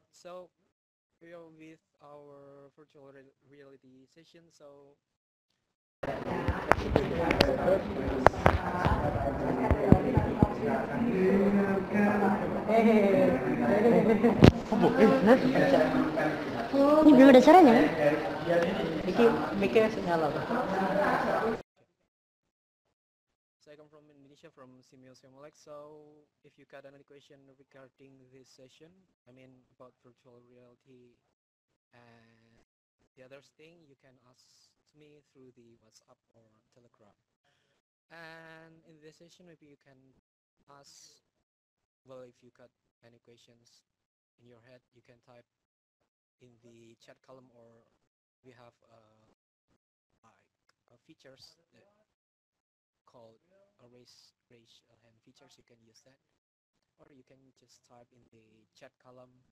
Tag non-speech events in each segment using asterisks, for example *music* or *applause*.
Alright, so we are with our virtual re- reality session. So Ini belum ada suaranya kan? Mikir sinyal from Indonesia, from SEAMEO SEAMOLEC. So if you got any question regarding this session, I mean about virtual reality and the other thing, you can ask me through the WhatsApp or Telegram. And in this session, maybe you can ask, well, if you got any questions in your head, you can type in the chat column or we have uh, like uh, features that called a raise raise uh, hand features you can use that. Or you can just type in the chat column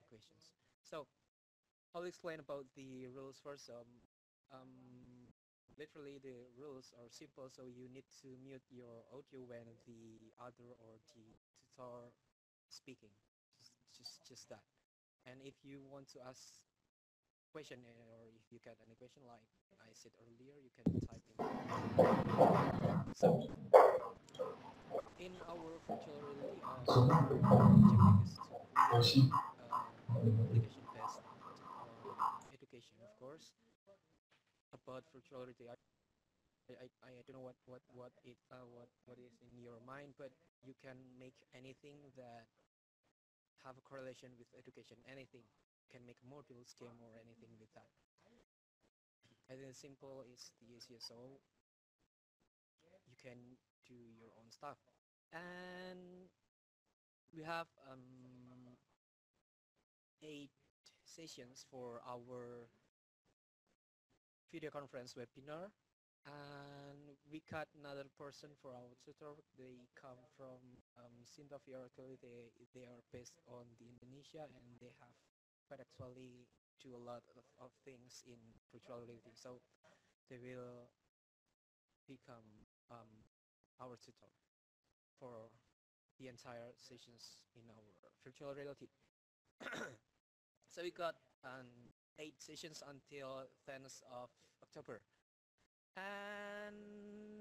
the questions so i'll explain about the rules first. Um um literally the rules are simple so you need to mute your audio when the other or the tutor speaking. Just just, just that. And if you want to ask question uh, or if you got any question like I said earlier, you can type in. So in our virtual reality, uh, application-based uh, education, of course. About virtual reality, I, I, I I don't know what what what it uh, what what is in your mind, but you can make anything that have a correlation with education. Anything can make modules game or anything with that. I think simple is the. So you can do your own stuff, and we have um, eight sessions for our video conference webinar and we got another person for our tutor. They come from um, Shinta VR actually they they are based on the Indonesia and they have quite actually do a lot of, of things in virtual reality. So they will become um, our tutor for the entire sessions in our virtual reality. *coughs* so we got um, eight sessions until 10th of October and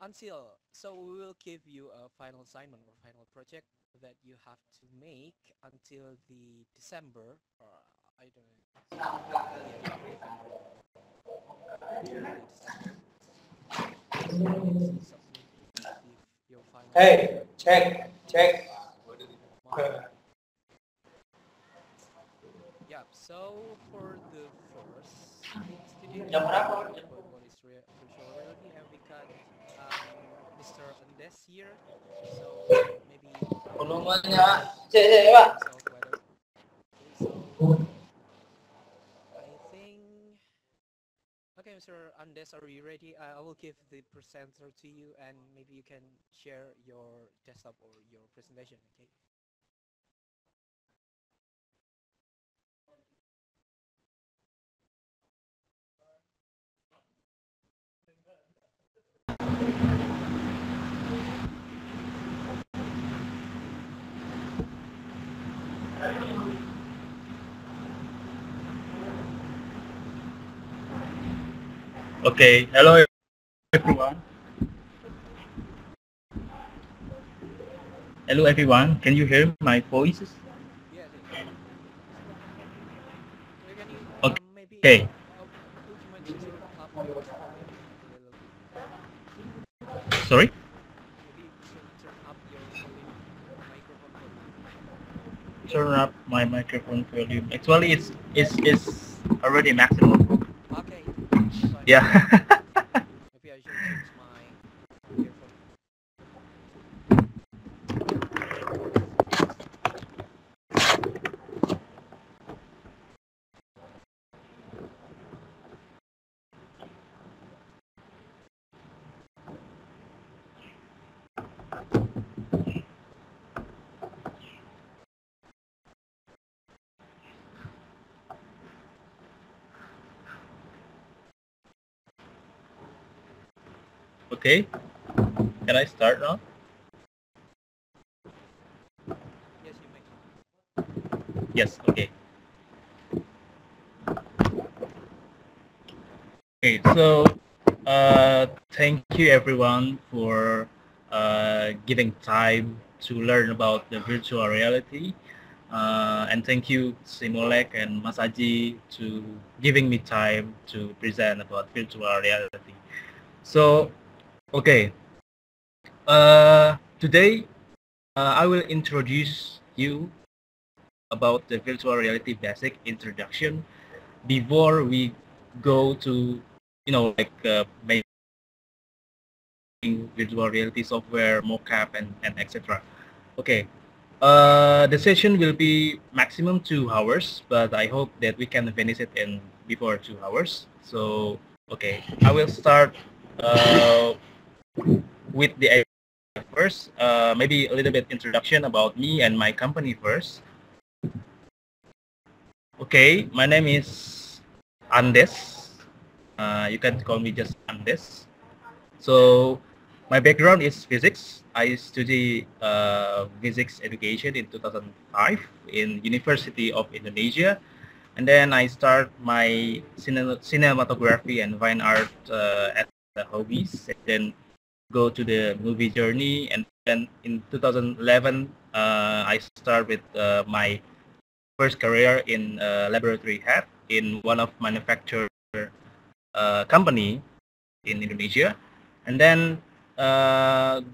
until so we will give you a final assignment or final project that you have to make until the December or uh, I don't know yeah, November. So if your final Hey, check, check. mark. Yeah, so for the first student Jam berapa? about what is rea- virtual reality and we got um, Andes here. So maybe Volumennya, cek, cek, Pak. himself whether so I think Okay Mr. Andes are you ready? I I will give the presenter to you and maybe you can share your desktop or your presentation, okay? Okay, hello everyone. Hello everyone, can you hear my voices? Okay. Sorry? Turn up my microphone volume. Actually, it's it's it's already maximum. Okay. Yeah. *laughs* Maybe I should change my earphone. Okay. Can I start now? Yes, you may. Yes, okay. Okay, so uh, thank you everyone for uh, giving time to learn about the virtual reality. Uh, and thank you SEAMOLEC and Masaji to giving me time to present about virtual reality. So, okay, uh, today uh, I will introduce you about the virtual reality basic introduction before we go to you know like uh, making virtual reality software mocap and, and etc okay. Uh, the session will be maximum two hours but i hope that we can finish it in before two hours. So okay. I will start uh, with the first uh, maybe a little bit introduction about me and my company first Okay, my name is Andes. Uh, you can call me just Andes. So my background is physics. I study uh, physics education in 2005 in University of Indonesia. And then I start my cine cinematography and fine art uh, as the hobbies. And then go to the movie journey. And then in 2011, uh, I start with uh, my first career in uh, laboratory head in one of manufacturer company in Indonesia, and then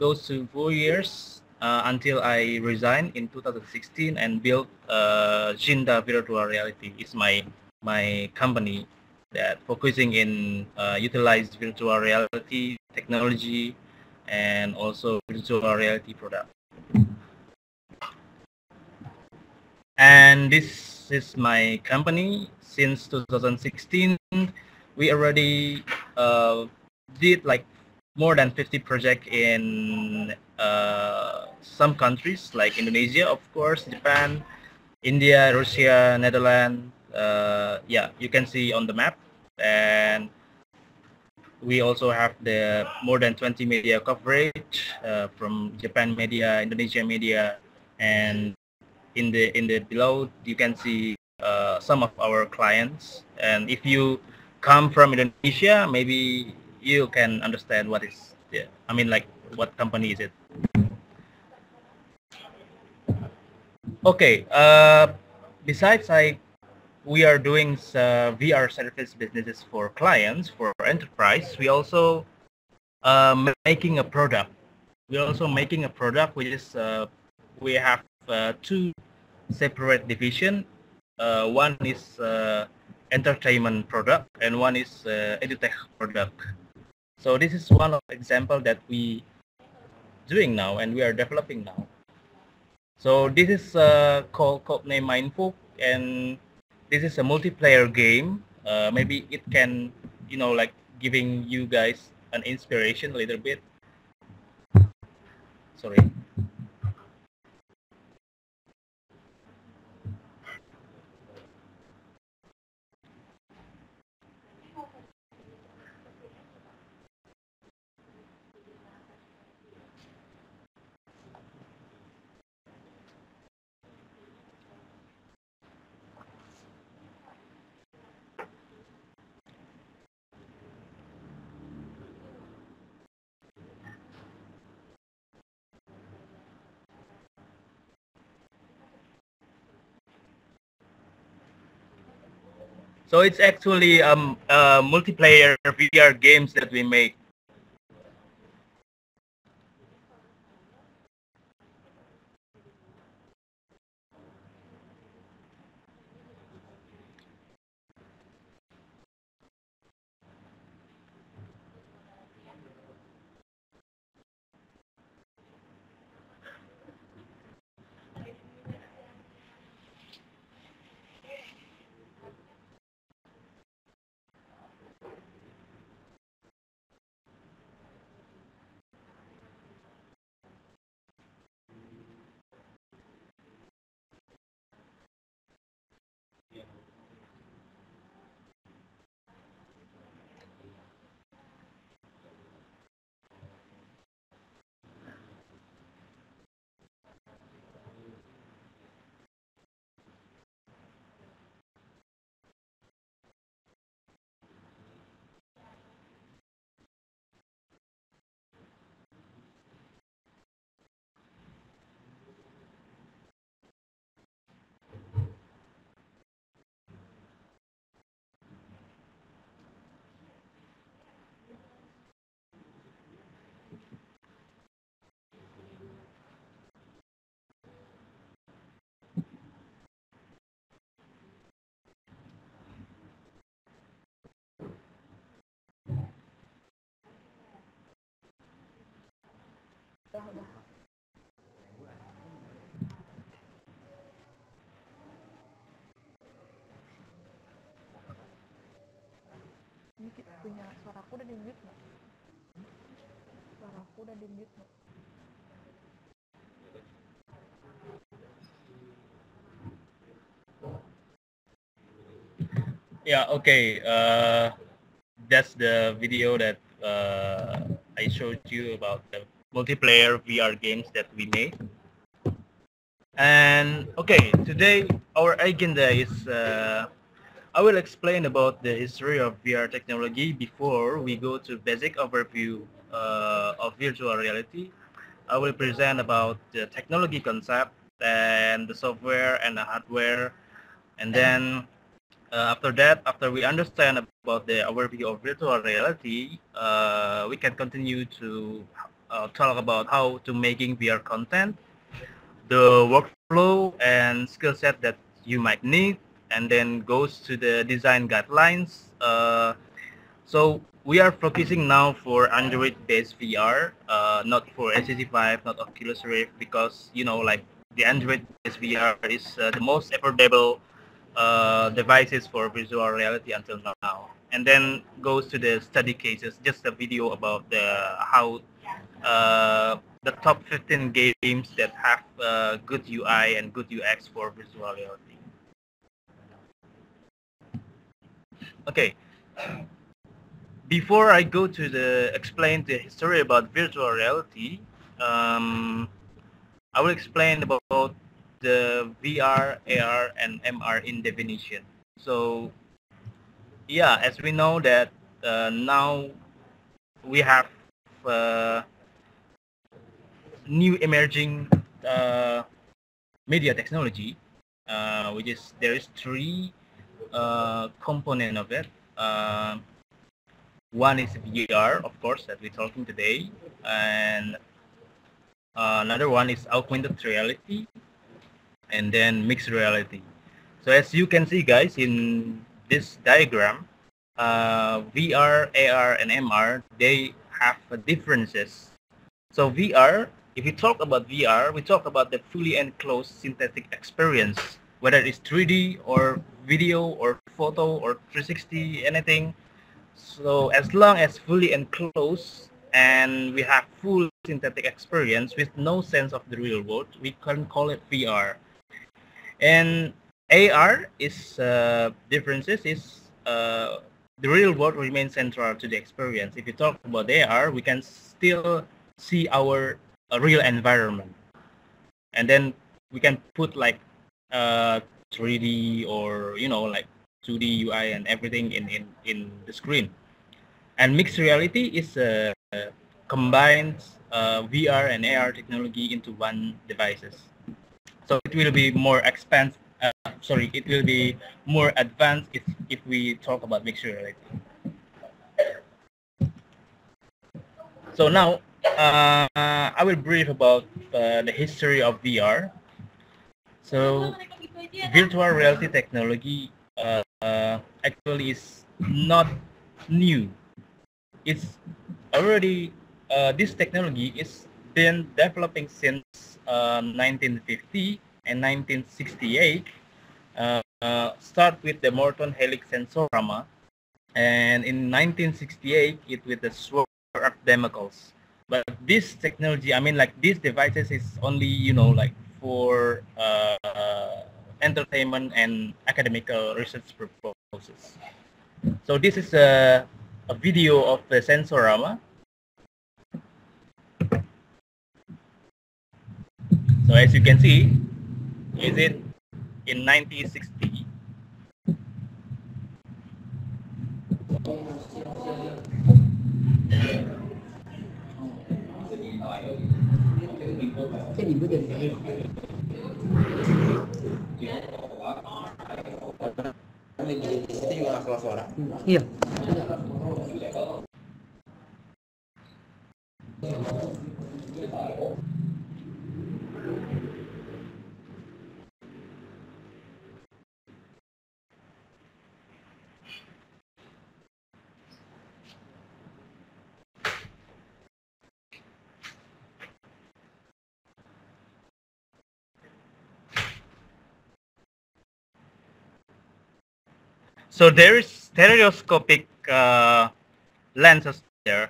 goes to four years uh, until I resigned in 2016 and built uh, Shinta Virtual Reality. is my my company that focusing in uh, utilized virtual reality technology and also virtual reality product. and this is my company since 2016 we already uh, did like more than 50 projects in uh, some countries like Indonesia of course Japan India Russia Netherlands uh, yeah you can see on the map and we also have the more than 20 media coverage uh, from Japan media Indonesia media and in the in the below you can see uh, some of our clients. And if you come from Indonesia maybe you can understand what is yeah I mean like what company is it. Okay uh, besides I we are doing uh, VR service businesses for clients for enterprise we also uh, making a product we're also making a product which is uh, we have uh, two separate division. Uh, one is uh, entertainment product and one is edutech product. So this is one of example that we doing now and we are developing now. So this is called Codename Mindful and this is a multiplayer game. Uh, maybe it can, you know, like giving you guys an inspiration a little bit. Sorry. So it's actually um, uh, multiplayer VR games that we make. udah udah ini punya suaraku udah di mute nggak suaraku udah di mute nggak Yeah, okay. Uh, that's the video that uh, I showed you about the multiplayer VR games that we made. And okay, today our agenda is uh, I will explain about the history of VR technology before we go to basic overview uh, of virtual reality. I will present about the technology concept and the software and the hardware. And then uh, after that, after we understand about the overview of virtual reality, uh, we can continue to uh, talk about how to making VR content, the workflow and skill set that you might need, and then goes to the design guidelines. Uh, so we are focusing now for Android-based VR, uh, not for HTC Vive, not Oculus Rift, because you know, like the Android-based VR is uh, the most affordable uh, devices for visual reality until now. And then goes to the study cases, just a video about the how the top 15 games that have uh, good UI and good UX for visual reality. Okay. Before I go to the explain the history about virtual reality, um, I will explain about the VR, AR, and MR in definition. So, yeah, as we know that uh, now we have uh, new emerging uh, media technology, uh, which is there is three uh, component of it. Uh, one is VR, of course, that we're talking today, and uh, another one is augmented reality, and then mixed reality. So as you can see, guys, in this diagram, uh, VR, AR, and MR, they have differences. So VR, if we talk about VR, we talk about the fully enclosed synthetic experience, whether it's 3D or video or photo or 360, anything. So as long as fully enclosed and we have full synthetic experience with no sense of the real world, we can call it VR. And AR is uh, differences is uh, the real world remains central to the experience. If you talk about AR, we can still see our uh, real environment, and then we can put like uh, 3D or you know like 2D UI and everything in in in the screen. And mixed reality is uh, combines uh, VR and AR technology into one devices. So it will be more expensive. Uh, sorry, it will be more advanced if if we talk about mixed reality. So now uh, I will brief about uh, the history of VR. So virtual reality technology uh, uh, actually is not new. It's already uh, this technology is been developing since uh, 1950 and 1968. Uh, uh, start with the Morton Heilig Sensorama, and in 1968 it with the Swerve Demicles. But this technology, I mean, like these devices is only you know like for uh, entertainment and academic research purposes. So this is a, a video of the Sensorama. So as you can see, is it in 1960? சரி இன்பு Iya. Yeah. So there is stereoscopic uh, lenses there.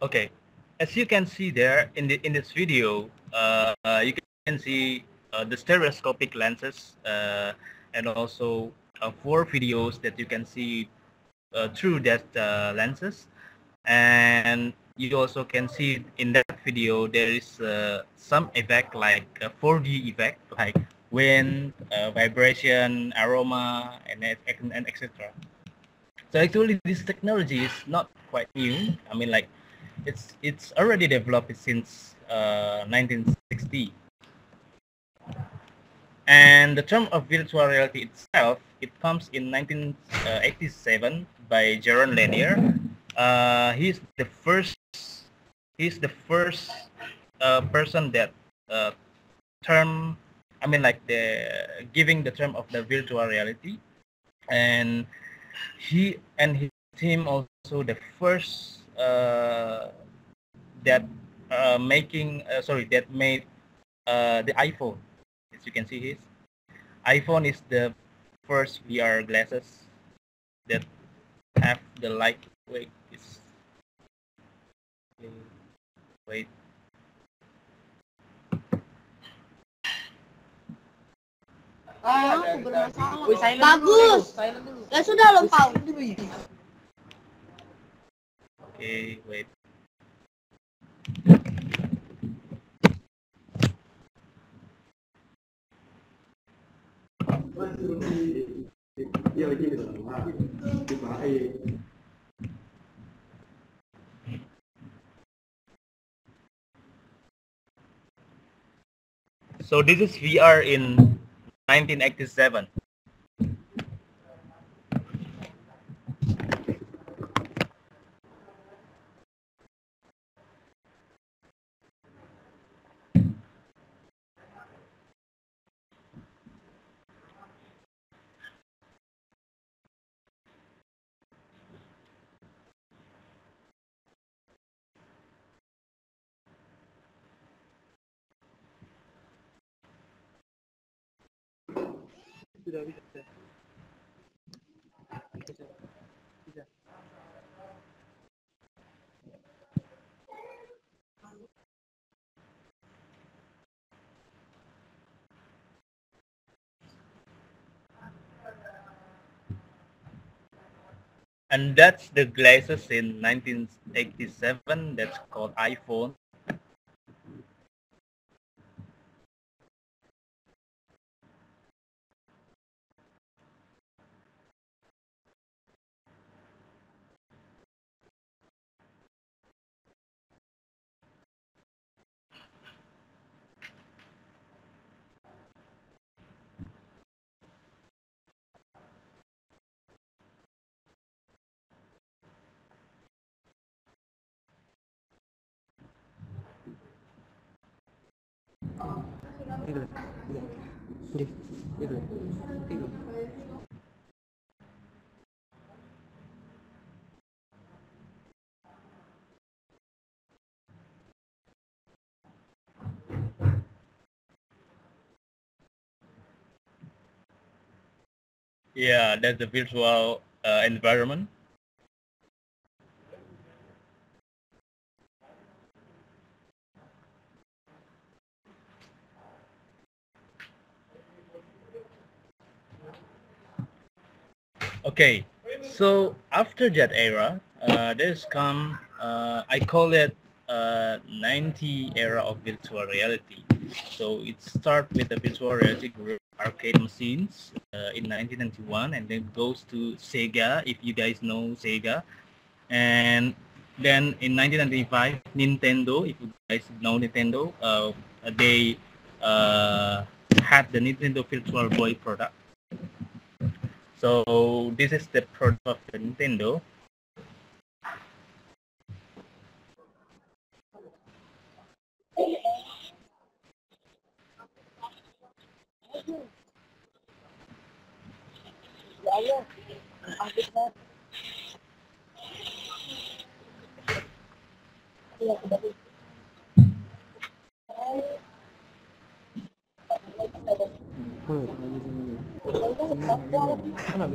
Okay, as you can see there in the in this video, uh, uh, you can see uh, the stereoscopic lenses uh, and also uh, four videos that you can see uh, through that lenses, and you also can see in that video there is some effect like a 4D effect like wind, vibration, aroma, and and etc. So actually, this technology is not quite new. I mean, like it's it's already developed since uh, 1960. And the term of virtual reality itself, it comes in 1987 by Jaron Lanier. Uh, he's the first, he's the first uh, person that uh, term, I mean like the giving the term of the virtual reality, and he and his team also the first uh, that uh, making uh, sorry that made the EyePhone. As you can see his EyePhone is the first VR glasses that have the lightweight is wait Ah, aku bermasalah. Bagus. dulu. Ya sudah Pau. dulu. Okay, wait. So this is VR in 1987. And that's the glasses in 1987 that's called EyePhone. Yeah, that's the virtual uh, environment. Okay, so after that era, uh, there's come, uh, I call it uh, 90 era of virtual reality. So it starts with the virtual reality group arcade machines uh, in 1991 and then goes to Sega, if you guys know Sega. And then in 1995, Nintendo, if you guys know Nintendo, uh, they uh, had the Nintendo Virtual Boy product. So this is the product of the Nintendo. 보여. 하나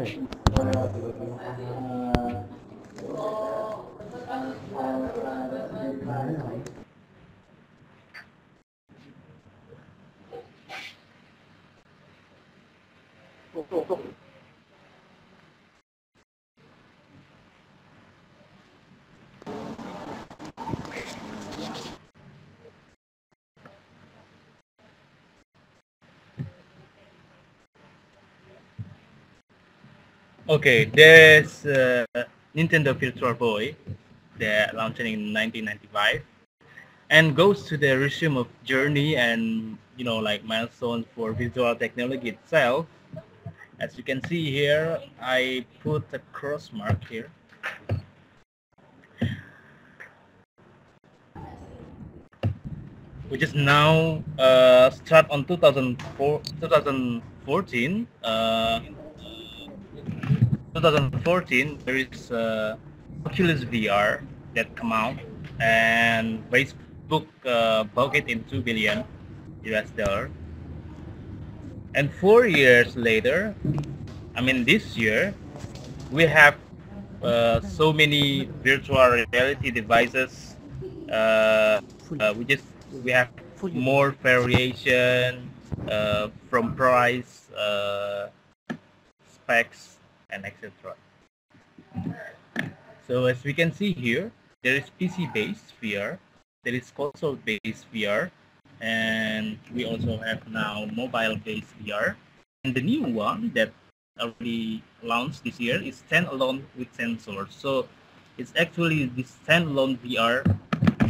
العربي Thank you. Okay, there's uh, Nintendo Virtual Boy that launched in 1995 and goes to the resume of journey and you know like milestone for visual technology itself. As you can see here, I put a cross mark here. Which is now uh, start on 2004, 2014. Uh, 2014, there is uh, Oculus VR that come out, and Facebook uh, bought it in two billion US dollar. And four years later, I mean this year, we have uh, so many virtual reality devices. Uh, uh, we just we have more variation uh, from price, uh, specs, and etc. So as we can see here, there is PC-based VR, there is console-based VR, and we also have now mobile-based VR. And the new one that already launched this year is standalone with sensors. So it's actually this standalone VR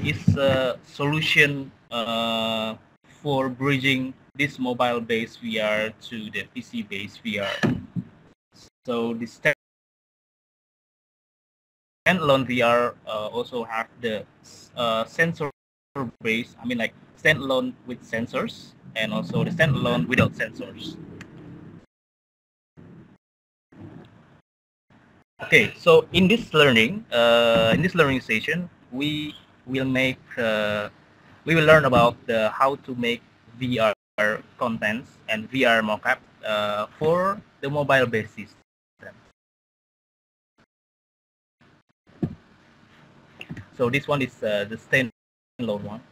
is a solution uh, for bridging this mobile-based VR to the PC-based VR. So the standalone VR uh, also have the uh, sensor base. I mean, like standalone with sensors, and also the standalone without sensors. Okay, so in this learning, uh, in this learning session, we will make, uh, we will learn about the how to make VR contents and VR mockup uh, for the mobile basis. So this one is uh, the standalone one.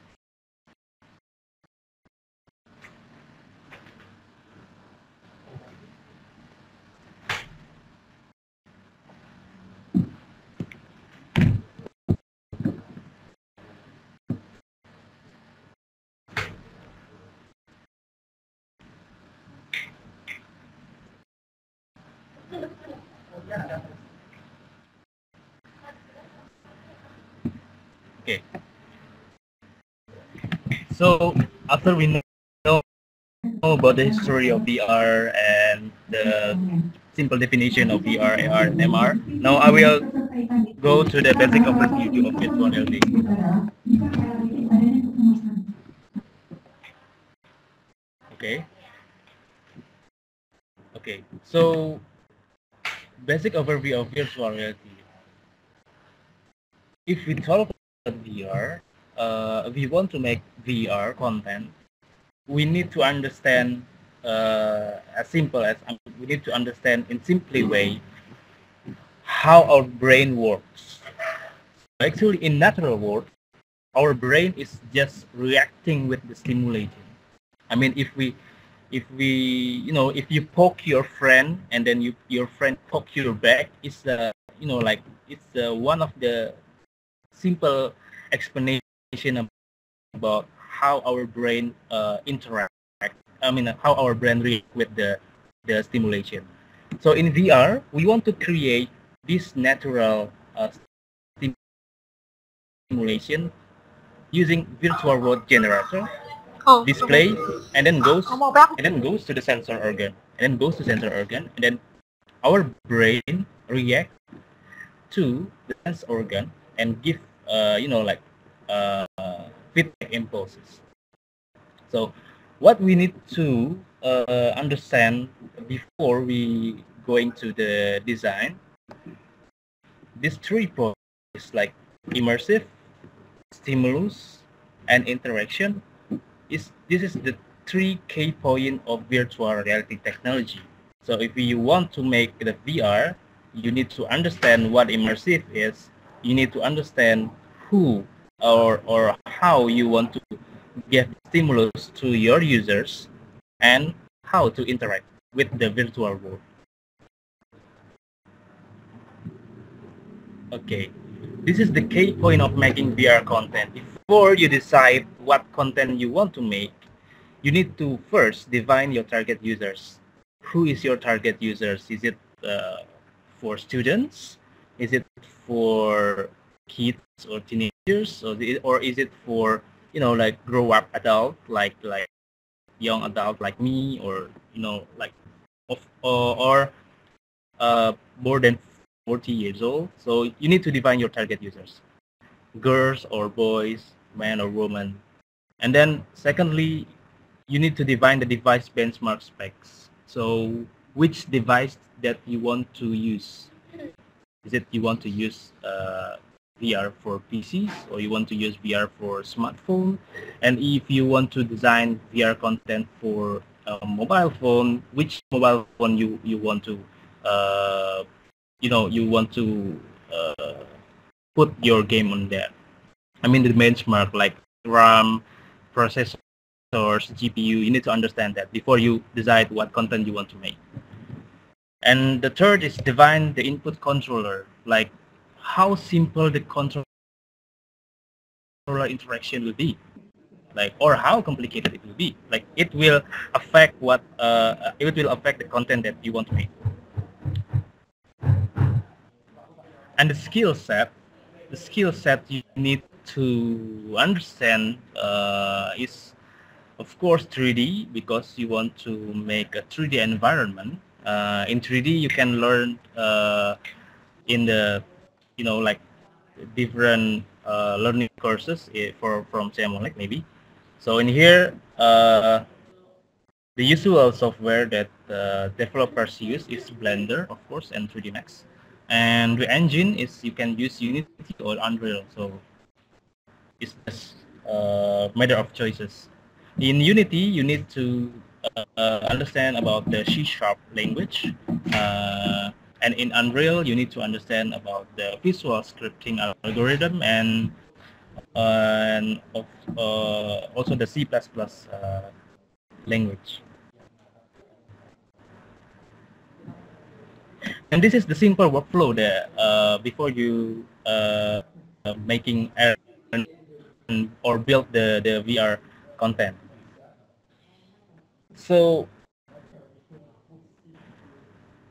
Okay. So after we know, know about the history of VR and the simple definition of VR, AR, and MR, now I will go to the basic overview of virtual reality. Okay. Okay. So basic overview of virtual reality. If we talk about VR, uh, we want to make VR content, we need to understand uh, as simple as um, we need to understand in simply way how our brain works. Actually, in natural world, our brain is just reacting with the stimulation. I mean, if we if we you know if you poke your friend and then you your friend poke your back, it's a you know like it's uh, one of the simple explanation about how our brain uh, interact. I mean, how our brain react with the the stimulation. So in VR, we want to create this natural uh, stimulation using virtual world generator Oh, display and then goes and then goes to the sensor organ and then goes to sensor organ and then our brain react to the sense organ and give uh, you know like uh, feedback impulses so what we need to uh, understand before we go into the design these three points like immersive stimulus and interaction is this is the three key point of virtual reality technology. So if you want to make the VR, you need to understand what immersive is. You need to understand who or or how you want to give stimulus to your users and how to interact with the virtual world. Okay, this is the key point of making VR content. Before you decide what content you want to make, you need to first define your target users. Who is your target users? Is it uh, for students? Is it for kids or teenagers? Or, the, or is it for, you know, like grow up adult, like like young adult like me, or, you know, like, of, or, or uh, more than 40 years old. So you need to define your target users, girls or boys, man or woman. And then secondly, you need to define the device benchmark specs. So which device that you want to use? Is it you want to use uh, VR for PCs or you want to use VR for smartphone? And if you want to design VR content for a mobile phone, which mobile phone you, you want to uh, you know you want to uh, put your game on there. I mean the benchmark like RAM, processors, GPU. You need to understand that before you decide what content you want to make. And the third is define the input controller, like how simple the controller interaction will be, like or how complicated it will be. Like it will affect what uh, it will affect the content that you want to make. and the skill set the skill set you need to understand uh, is of course 3D because you want to make a 3D environment uh, in 3D you can learn uh, in the you know like different uh, learning courses eh, for from SEAMOLEC maybe so in here uh, the usual software that uh, developers use is Blender of course and 3D Max and the engine is you can use Unity or Unreal. So it's just a matter of choices. In Unity, you need to uh, understand about the C-sharp language. And in Unreal, you need to understand about the visual scripting algorithm and and of, uh, also the C++ uh, language. and this is the simple workflow there uh, before you uh, making or build the, the VR content. So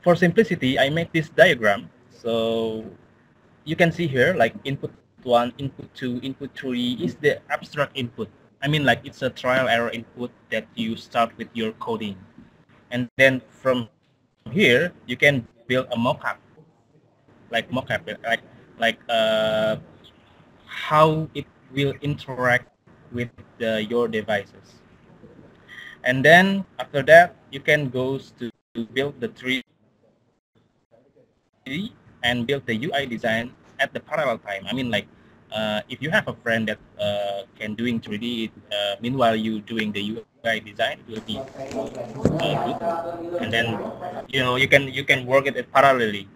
for simplicity, I make this diagram. So you can see here like input one, input two, input three is the abstract input. I mean like it's a trial error input that you start with your coding. And then from here, you can build a mockup, like mockup, like like uh, how it will interact with the, your devices. And then after that, you can go to, build the 3D and build the UI design at the parallel time. I mean, like uh, if you have a friend that uh, can doing 3D, uh, meanwhile you doing the UI design, it will be uh, good. And then you know you can you can work it parallelly,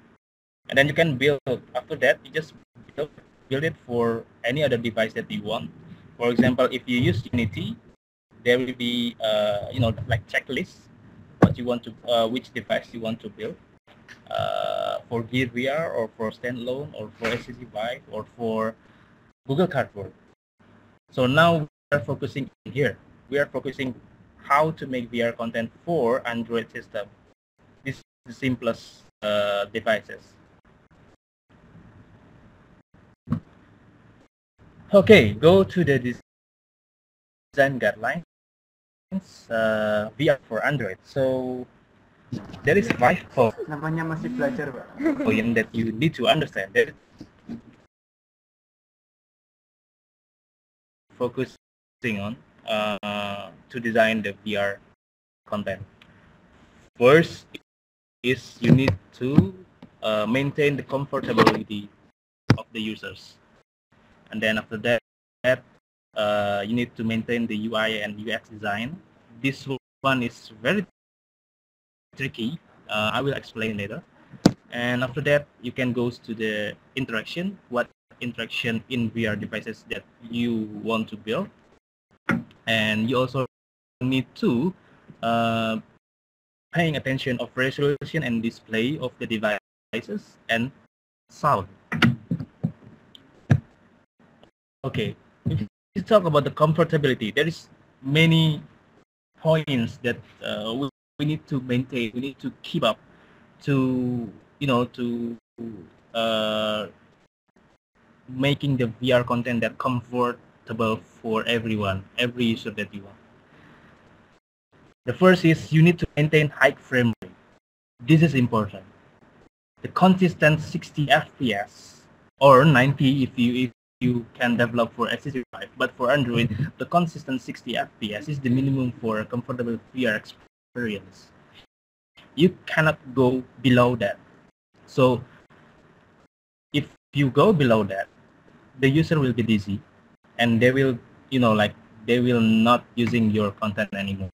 and then you can build. After that, you just build, build it for any other device that you want. For example, if you use Unity, there will be uh, you know like checklist what you want to uh, which device you want to build. For Gear VR or for standalone or for HTC Vive or for Google Cardboard. So now we are focusing here. We are focusing how to make VR content for Android system. This is the simplest uh, devices. Okay, go to the design guidelines uh, VR for Android. So there is five for Namanya masih belajar, Pak. point that you need to understand. Is focusing on uh, to design the VR content. First is you need to uh, maintain the comfortability of the users. And then after that, uh, you need to maintain the UI and UX design. This one is very tricky. Uh, I will explain later. And after that, you can go to the interaction. What interaction in VR devices that you want to build. And you also need to uh, paying attention of resolution and display of the devices and sound. Okay, if you talk about the comfortability, there is many points that uh, we, we need to maintain. We need to keep up to you know to uh, making the VR content that comfortable for everyone, every user that you want. The first is you need to maintain high frame rate. This is important. The consistent 60 FPS or 90 if you if you can develop for HTC Vive, but for Android, the consistent 60 FPS is the minimum for a comfortable VR experience. You cannot go below that. So if you go below that, the user will be dizzy and they will, you know, like they will not using your content anymore.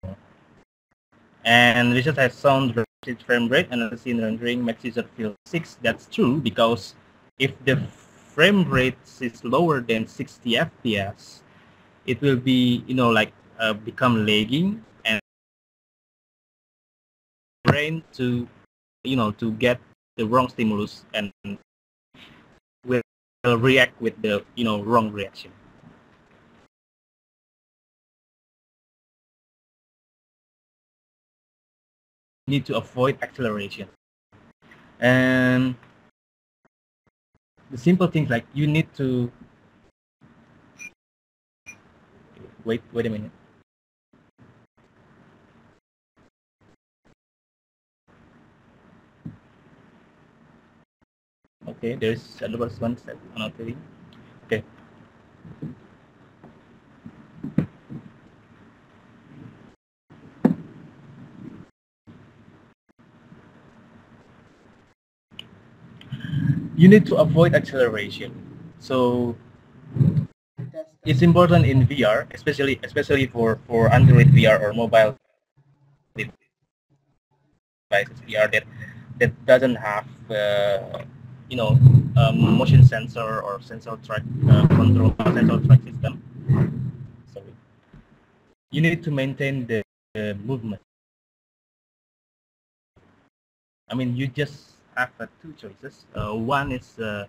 And research has shown rapid frame rate and scene rendering makes user feel sick. That's true because if the frame rate is lower than 60 FPS, it will be, you know, like uh, become lagging brain to, you know, to get the wrong stimulus and will react with the, you know, wrong reaction. need to avoid acceleration. And the simple things like you need to wait wait a minute okay there's another one step another thing okay you need to avoid acceleration. So it's important in VR, especially especially for for Android VR or mobile devices VR that that doesn't have uh, you know um, motion sensor or sensor track uh, control sensor track system. Sorry, you need to maintain the, the movement. I mean, you just have uh, two choices. Uh, one is uh,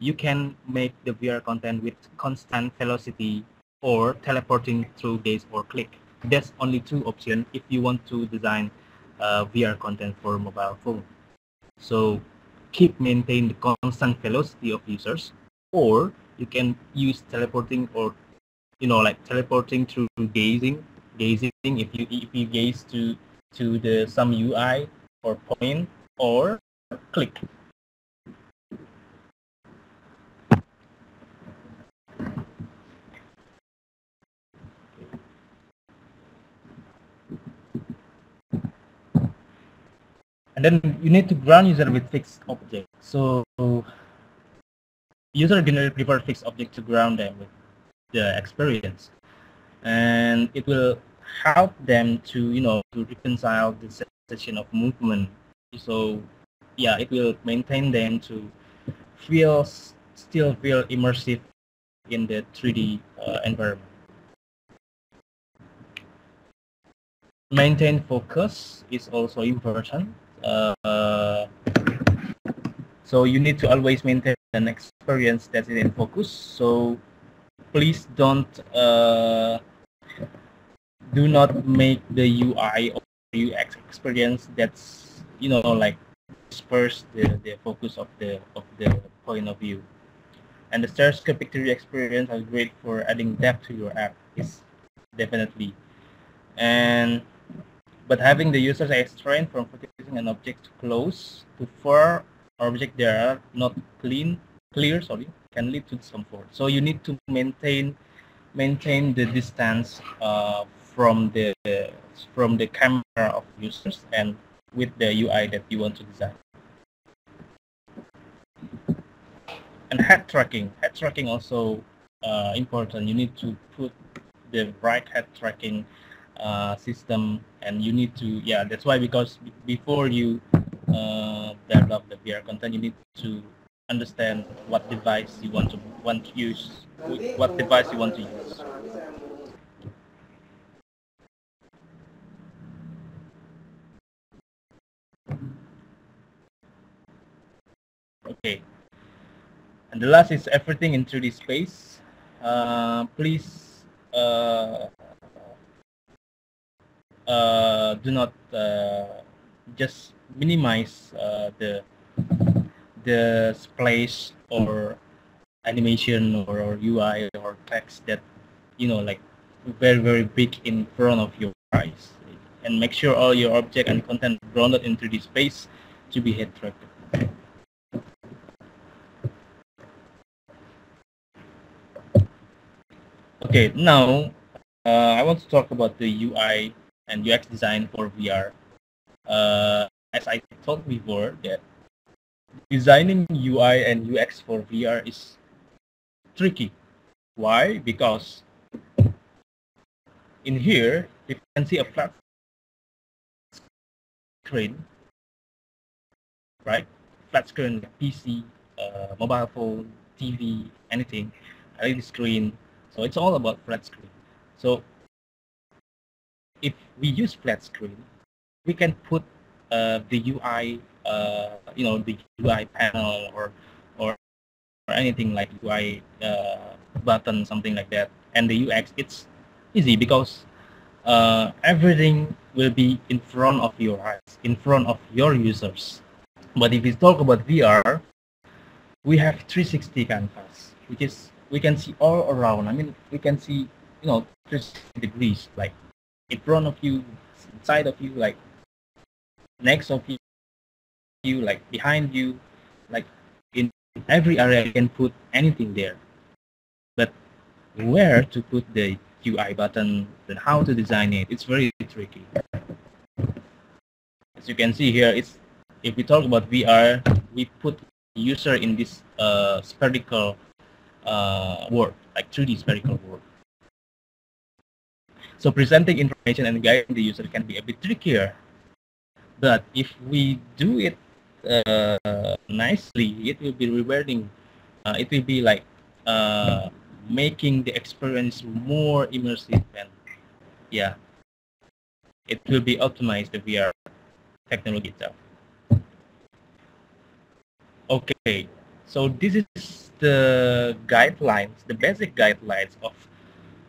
you can make the VR content with constant velocity or teleporting through gaze or click. There's only two options if you want to design uh, VR content for mobile phone. So keep maintain the constant velocity of users or you can use teleporting or you know like teleporting through gazing gazing if you if you gaze to to the some UI or point or click. And then you need to ground user with fixed object. So user generally prefer fixed object to ground them with the experience. And it will help them to, you know, to reconcile the sensation of movement. So yeah, it will maintain them to feel still feel immersive in the 3D uh, environment. Maintain focus is also important. Uh, So you need to always maintain an experience that is in focus. So please don't uh, do not make the UI or UX experience that's you know like disperse the, the focus of the of the point of view. And the stereoscopic 3D experience are great for adding depth to your app. Is definitely. And but having the user's trained from focusing an object close to far object that are not clean, clear, sorry, can lead to some fault. So you need to maintain maintain the distance uh, from the from the camera of users and with the UI that you want to design. And head tracking, head tracking also uh, important. You need to put the right head tracking uh, system, and you need to yeah. That's why because before you uh, develop the VR content, you need to understand what device you want to want to use, what device you want to use. Okay. And the last is everything in 3D space. Uh, please uh, uh, do not uh, just minimize uh, the the splash or animation or, or UI or text that you know like very very big in front of your eyes and make sure all your object and content grounded in 3D space to be head tracked. Okay, now uh, I want to talk about the UI and UX design for VR. Uh, as I told before, that designing UI and UX for VR is tricky. Why? Because in here, you can see a flat screen, right? Flat screen, PC, uh, mobile phone, TV, anything, LED screen, so it's all about flat screen. So if we use flat screen, we can put uh, the UI, uh, you know, the UI panel or or or anything like UI uh, button, something like that. And the UX, it's easy because uh, everything will be in front of your eyes, in front of your users. But if we talk about VR, we have 360 canvas, which is we can see all around. I mean, we can see, you know, 360 degrees, like in front of you, side of you, like next of you, you like behind you, like in every area you can put anything there. But where to put the UI button and how to design it, it's very tricky. As you can see here, it's if we talk about VR, we put user in this uh, spherical uh, work, like 3D spherical work. So presenting information and guiding the user can be a bit trickier. But if we do it uh, nicely, it will be rewarding. Uh, it will be like uh, making the experience more immersive and yeah, it will be optimized the VR technology itself. Okay, so this is the guidelines, the basic guidelines of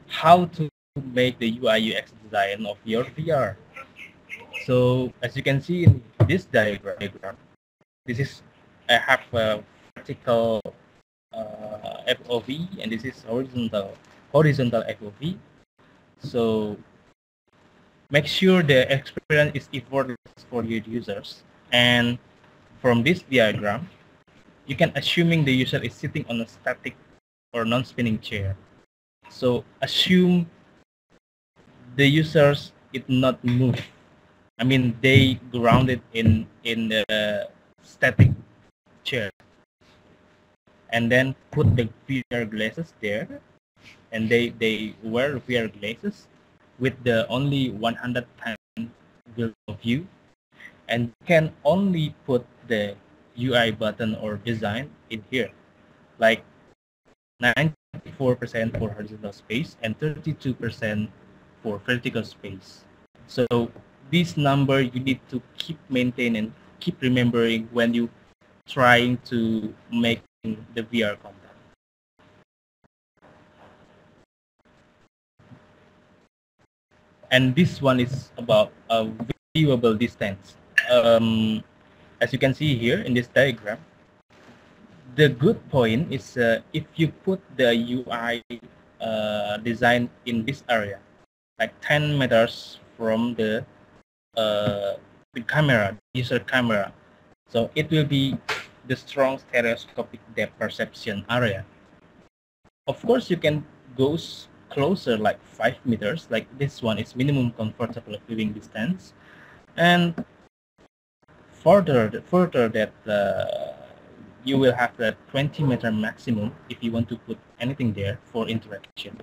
how to make the UI UX design of your VR. So as you can see in this diagram, this is I have a vertical uh, FOV and this is horizontal horizontal FOV. So make sure the experience is effortless for your users. And from this diagram, you can assuming the user is sitting on a static or non-spinning chair. So assume the users it not move. I mean they grounded in in the static chair. And then put the VR glasses there and they, they wear VR glasses with the only 100 times of view and can only put the UI button or design in here, like 94% for horizontal space and 32% for vertical space. So this number you need to keep maintaining, keep remembering when you trying to make the VR content. And this one is about a viewable distance. Um, as you can see here in this diagram, the good point is uh, if you put the UI uh, design in this area, like 10 meters from the uh, the camera, user camera. So it will be the strong stereoscopic depth perception area. Of course, you can go closer like 5 meters, like this one is minimum comfortable viewing distance. And further, further that uh, you will have the 20 meter maximum if you want to put anything there for interaction.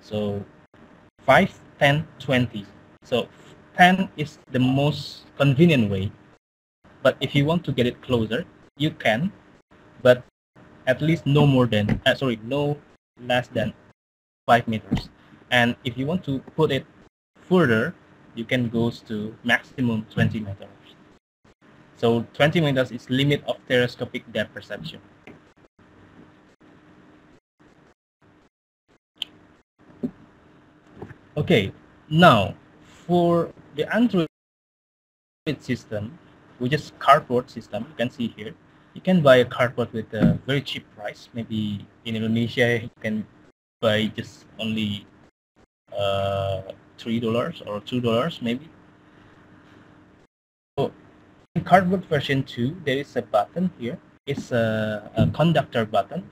So 5, 10, 20. So 10 is the most convenient way. But if you want to get it closer, you can, but at least no more than, uh, sorry, no less than 5 meters. And if you want to put it further, you can go to maximum 20 meters. So 20 meters is limit of stereoscopic depth perception. Okay, now for the Android system, which is cardboard system, you can see here, you can buy a cardboard with a very cheap price. Maybe in Indonesia, you can buy just only uh, three dollars or two dollars, maybe. So in cardboard version two, there is a button here. It's a, a conductor button.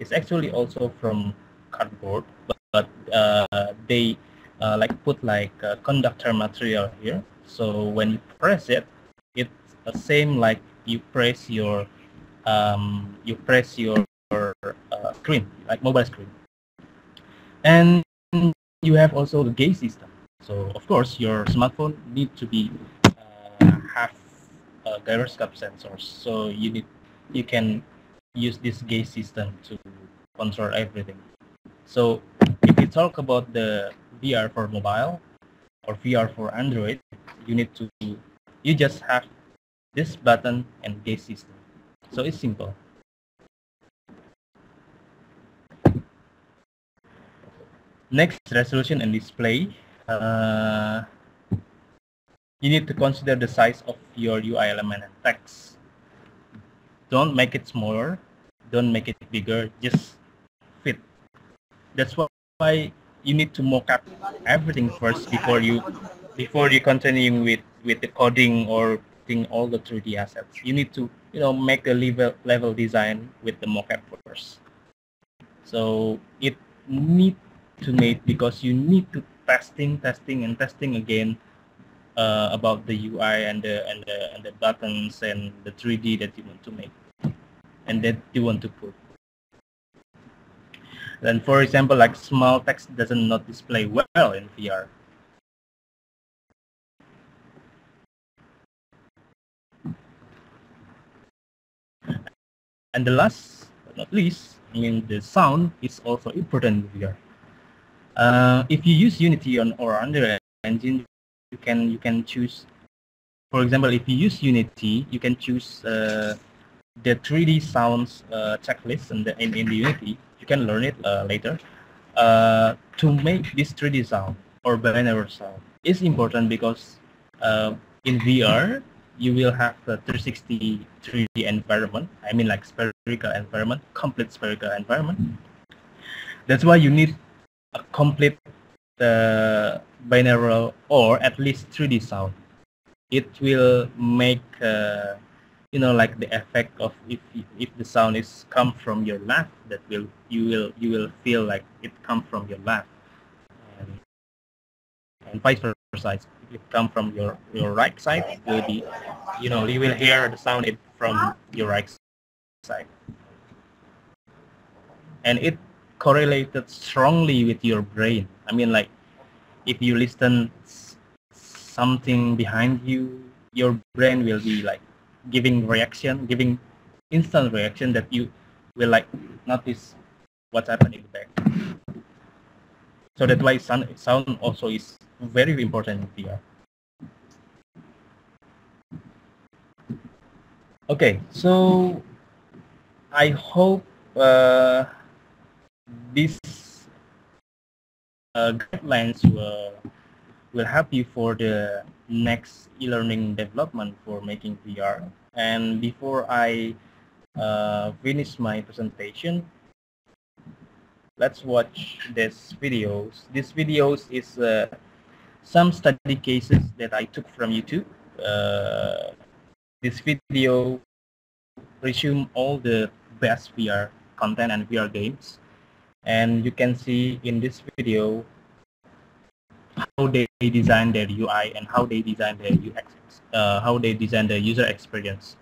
It's actually also from cardboard, but, they uh, like put like a conductor material here. So when you press it, it's the same like you press your um, you press your uh, screen, like mobile screen. And you have also the gaze system. So of course your smartphone need to be uh, have uh, gyroscope sensors. So you need you can use this gaze system to control everything. So talk about the VR for mobile or VR for Android, you need to you just have this button and gaze system. So it's simple. Next, resolution and display. Uh, you need to consider the size of your UI element and text. Don't make it smaller. Don't make it bigger. Just fit. That's why you need to mock up everything first before you before you continuing with with the coding or putting all the 3D assets. You need to you know make a level level design with the mockup first. So it need to make because you need to testing, testing, and testing again uh, about the UI and the and the and the buttons and the 3D that you want to make and that you want to put. Then, for example, like small text doesn't not display well in VR. And the last but not least, I mean the sound is also important in VR. Uh, if you use Unity on or Unreal Engine, you can you can choose. For example, if you use Unity, you can choose uh, the 3D sounds uh, checklist in the in, in the Unity can learn it uh, later. Uh, to make this 3D sound or binaural sound is important because uh, in VR you will have a 360 3D environment. I mean like spherical environment, complete spherical environment. That's why you need a complete uh, binaural or at least 3D sound. It will make uh, you know like the effect of if if the sound is come from your left that will you will you will feel like it come from your left and, and vice versa if it come from your your right side will be you know you will hear the sound it from your right side. And it correlated strongly with your brain. I mean like if you listen something behind you your brain will be like giving reaction, giving instant reaction that you will like notice what's happening back. So that's why sound, sound also is very important in VR. Okay, so I hope uh, these uh, guidelines will will help you for the next e-learning development for making VR. And before I uh, finish my presentation, let's watch this videos. This videos is uh, some study cases that I took from YouTube. Uh, this video resume all the best VR content and VR games. And you can see in this video how they design their UI and how they design their UX, uh, how they design the user experience.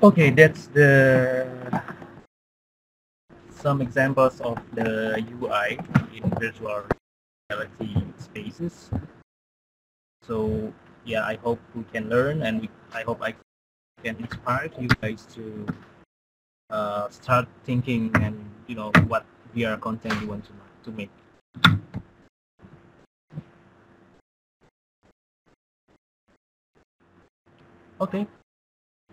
Okay, that's the some examples of the UI in virtual reality spaces. So yeah, I hope we can learn and we, I hope I can inspire you guys to uh, start thinking and you know what VR content you want to to make. Okay,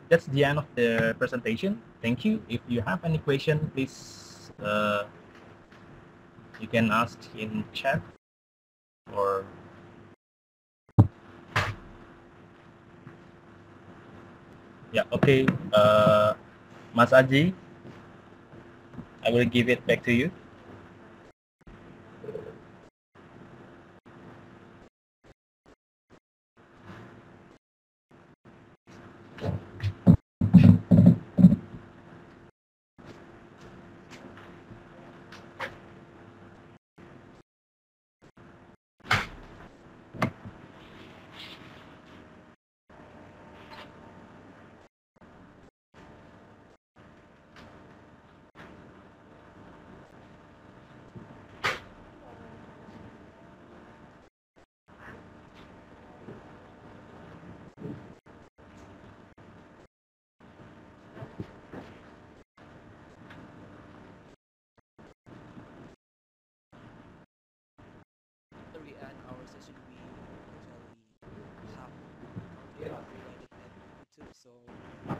that's the end of the presentation. Thank you. If you have any question, please uh, you can ask in chat or yeah okay uh, Mas Aji I will give it back to you After we end our session, we actually have yeah. related at YouTube, so um,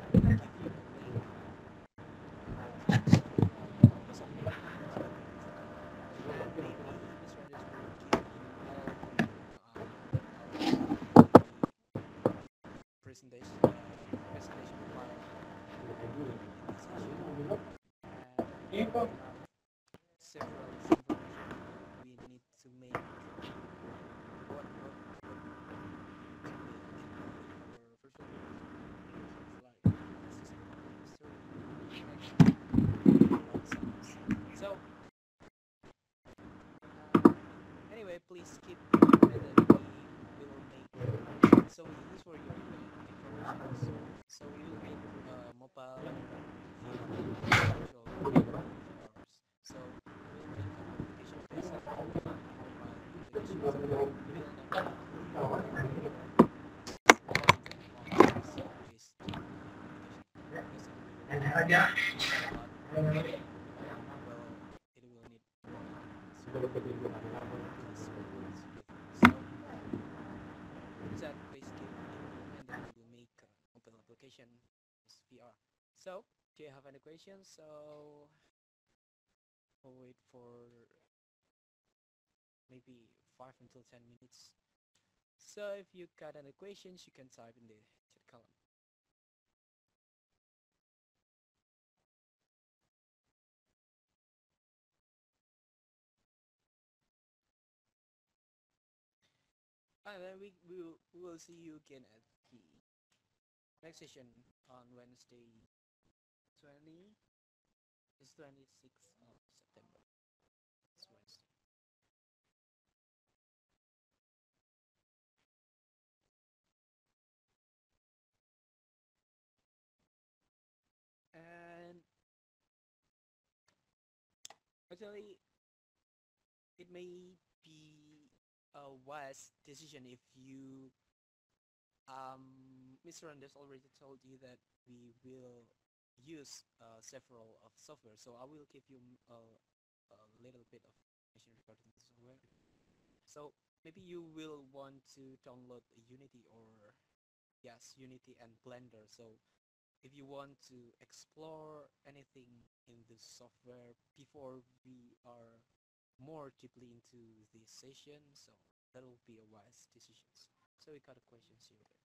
I'll give you a link. Uh, for some people, so, and maybe this one is will give you all the um, presentation presentation file in this session. And um, several information we need to make what what what to make our virtual reality like system history connection so uh, anyway please keep in mind that we will make so this for your information so, so we will make uh, mobile virtual reality so we'll make an application based on mobile applications. We will not So, do you questions? So, we'll wait for maybe 5 until 10 minutes. So if you got any questions, you can type in the chat column. And then we, we, will, we will see you again at the next session on Wednesday 20 is 26th of September. It's Wednesday. And actually, it may be a wise decision if you um, Mr. Andes already told you that we will use uh, several of software. So I will give you a, a little bit of information regarding the software. So maybe you will want to download Unity or yes, Unity and Blender. So if you want to explore anything in this software before we are more deeply into this session, so that will be a wise decision. So we got a question here.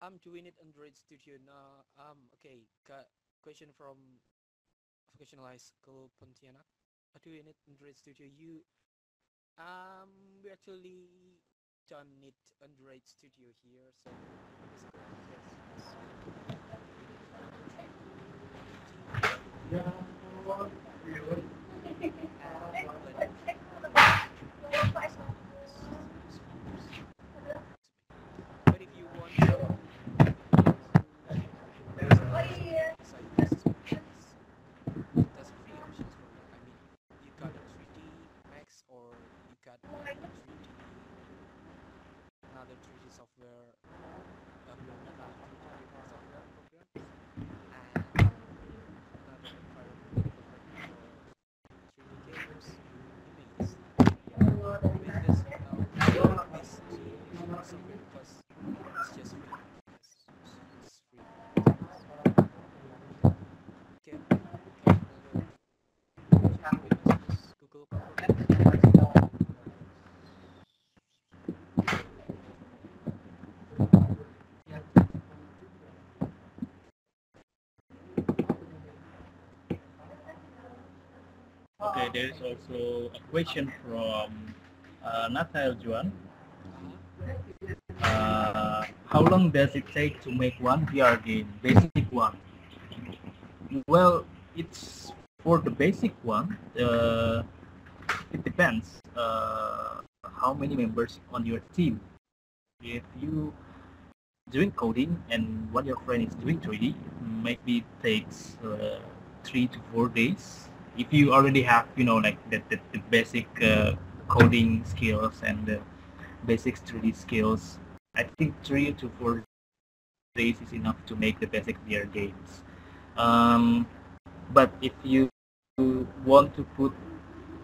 I'm doing it Android Studio now. Um, okay, got question from High School Pontianak. Are doing it Android Studio? You, um, we actually done it Android Studio here, so. Yeah. Okay, there is also a question from uh, Juan. Uh, how long does it take to make one VR game, basic one? Well, it's for the basic one. Uh, it depends uh, how many members on your team. If you doing coding and one your friend is doing 3D, maybe it takes uh, three to four days. If you already have, you know, like the, the, the basic uh, coding skills and the basic 3D skills, I think three to four days is enough to make the basic VR games. Um, but if you want to put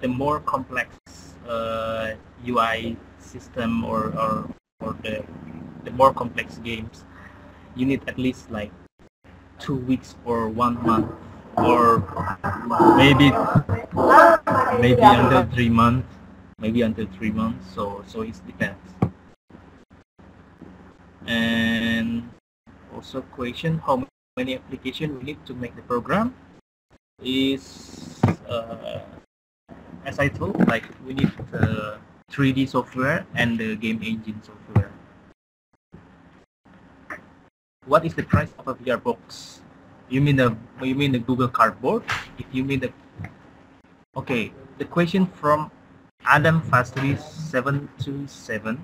the more complex uh, UI system or, or, or the, the more complex games, you need at least like two weeks or one month or maybe maybe until three months maybe until three months. So so it depends. And also question how many application we need to make the program is uh, as I told like we need uh, 3D software and the game engine software what is the price of a VR box you mean the you mean the Google Cardboard if you mean the okay the question from Adam Fastly 727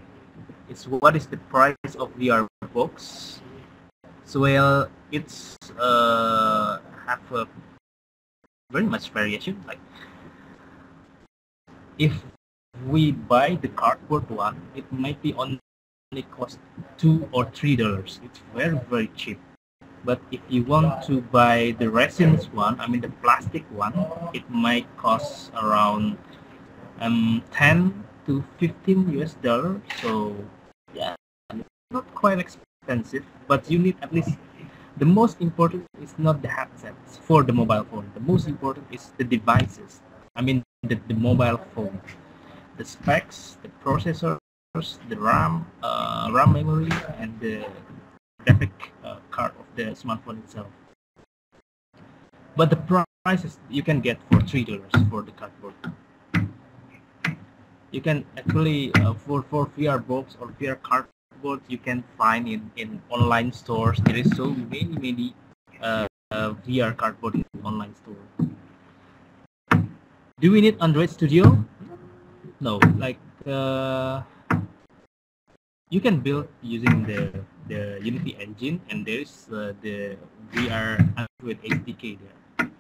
is what is the price of VR box? So well, it's uh, have a very much variation. Like if we buy the cardboard one, it might be only cost two or three dollars. It's very very cheap. But if you want to buy the resins one, I mean the plastic one, it might cost around um 10 to 15 US dollar. So yeah, not quite expensive, but you need at least the most important is not the headsets for the mobile phone. The most important is the devices. I mean the, the mobile phone, the specs, the processors, the RAM, uh, RAM memory, and the graphic uh, card of the smartphone itself. But the prices you can get for three dollars for the cardboard. You can actually uh, for for VR box or VR cardboard you can find in in online stores. There is so many many uh, uh, VR cardboard in online store. Do we need Android Studio? No, like uh, you can build using the the Unity engine, and there is uh, the VR Android SDK there.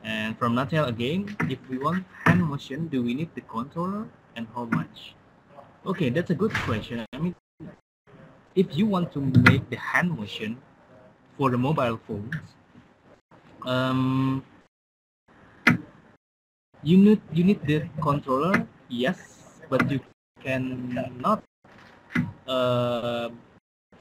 And from Nathaniel again, if we want hand motion, do we need the controller and how much? Okay, that's a good question. I mean, if you want to make the hand motion for the mobile phones, um, you need you need the controller, yes, but you cannot uh,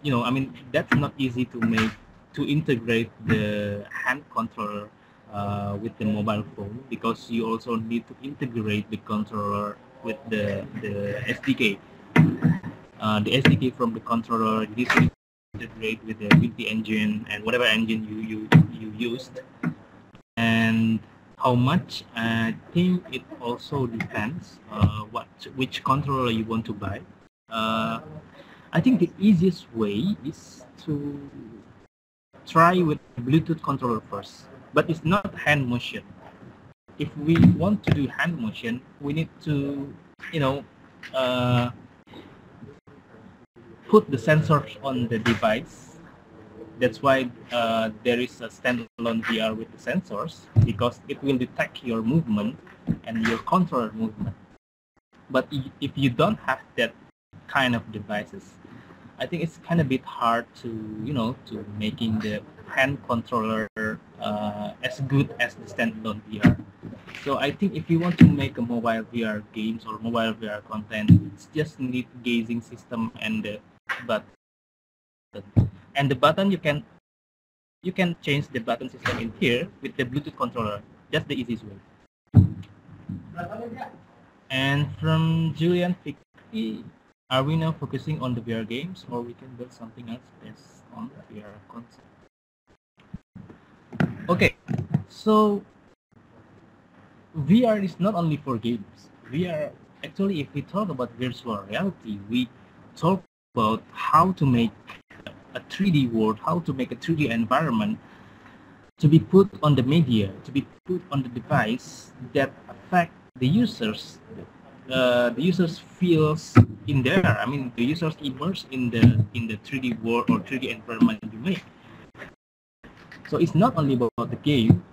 you know i mean that's not easy to make to integrate the hand controller uh, with the mobile phone because you also need to integrate the controller with the the SDK. Uh, the SDK from the controller you need to integrate with the with the engine and whatever engine you you you used. How much? I think it also depends uh, what which controller you want to buy. Uh, I think the easiest way is to try with Bluetooth controller first, but it's not hand motion. If we want to do hand motion, we need to, you know, uh, put the sensors on the device. That's why uh, there is a standalone VR with the sensors because it will detect your movement and your controller movement. But if you don't have that kind of devices, I think it's kind of bit hard to you know to making the hand controller uh, as good as the standalone VR. So I think if you want to make a mobile VR games or mobile VR content, it's just need gazing system and the. And the button you can you can change the button system in here with the Bluetooth controller. That's the easiest way. And from Julian Ficky, are we now focusing on the VR games or we can build something else based on the VR concept? Okay, so VR is not only for games. VR actually, if we talk about virtual reality, we talk about how to make a 3D world, how to make a 3D environment to be put on the media, to be put on the device that affect the users. Uh, the users feels in there. I mean, the users immerse in the in the 3D world or 3D environment you make. So it's not only about the game.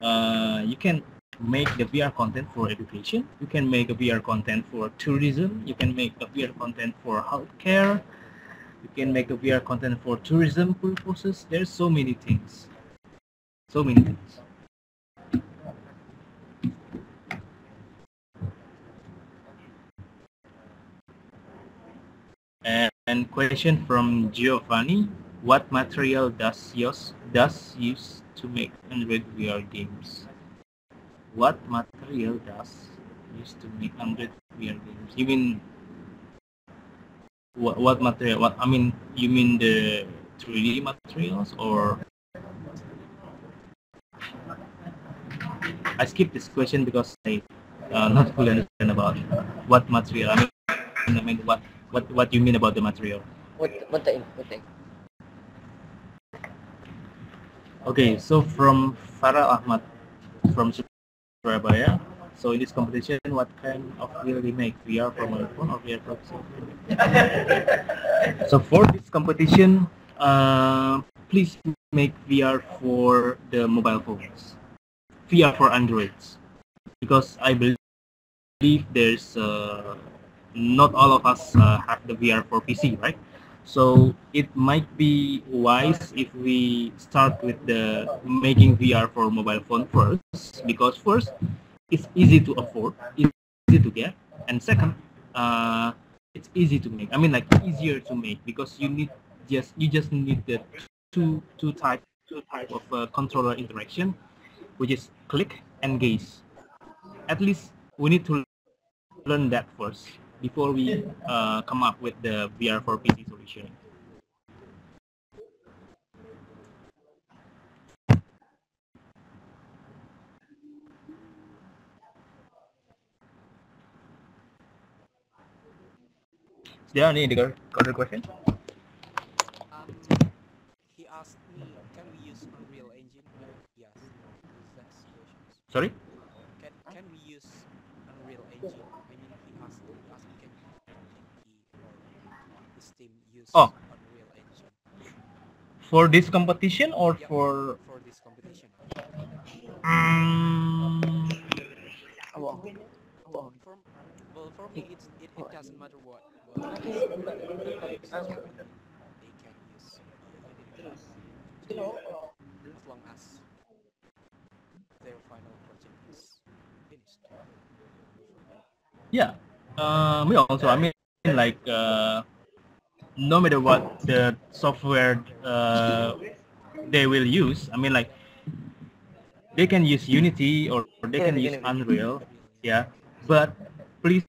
Uh, you can make the VR content for education. You can make a VR content for tourism. You can make a VR content for healthcare. You can make a VR content for tourism purposes. There's so many things. So many things. And, question from Giovanni. What material does use does use to make Android VR games? What material does use to make Android VR games? You mean what, what material? What I mean, you mean the 3D materials or? I skip this question because I uh, not fully understand about what material. I mean, I mean what what what you mean about the material? What what the what the Okay, so from Farah Ahmad from Surabaya. So in this competition, what kind of will we make? VR for mobile phone or VR for PC? So for this competition, uh, please make VR for the mobile phones. VR for Androids. Because I believe there's uh, not all of us uh, have the VR for PC, right? So it might be wise if we start with the making VR for mobile phone first, because first it's easy to afford, easy to get, and second, uh, it's easy to make. I mean, like easier to make because you need just you just need the two two type two type of uh, controller interaction, which is click and gaze. At least we need to learn that first before we uh, come up with the VR for PC solution. Is there any other question? Um, he asked me, can we use Unreal Engine? Yes. Sorry? Can can we use Unreal Engine? I mean, he asked, he asked me, can, can he or his team use Oh. Unreal Engine? For this competition or Yep, for? for this competition? Mm, Awang. For, well, for me, it, it doesn't matter what. What it is, they can use as long as their final project is finished. yeah. Uh, me also. I mean, like, uh, no matter what the software uh, they will use, I mean, like, they can use Unity or, or they can use Unreal. Yeah, but please,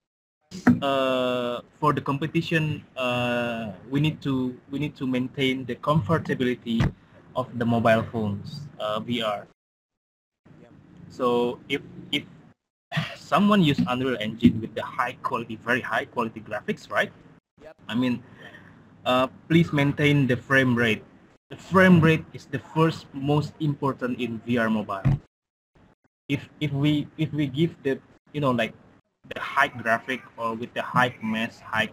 uh, for the competition, uh, we need to we need to maintain the comfortability of the mobile phones uh, VR. So if if someone use Unreal Engine with the high quality, very high quality graphics, right? Yep. I mean, uh, please maintain the frame rate. The frame rate is the first most important in VR mobile. If if we if we give the you know like the high graphic or with the high mesh, high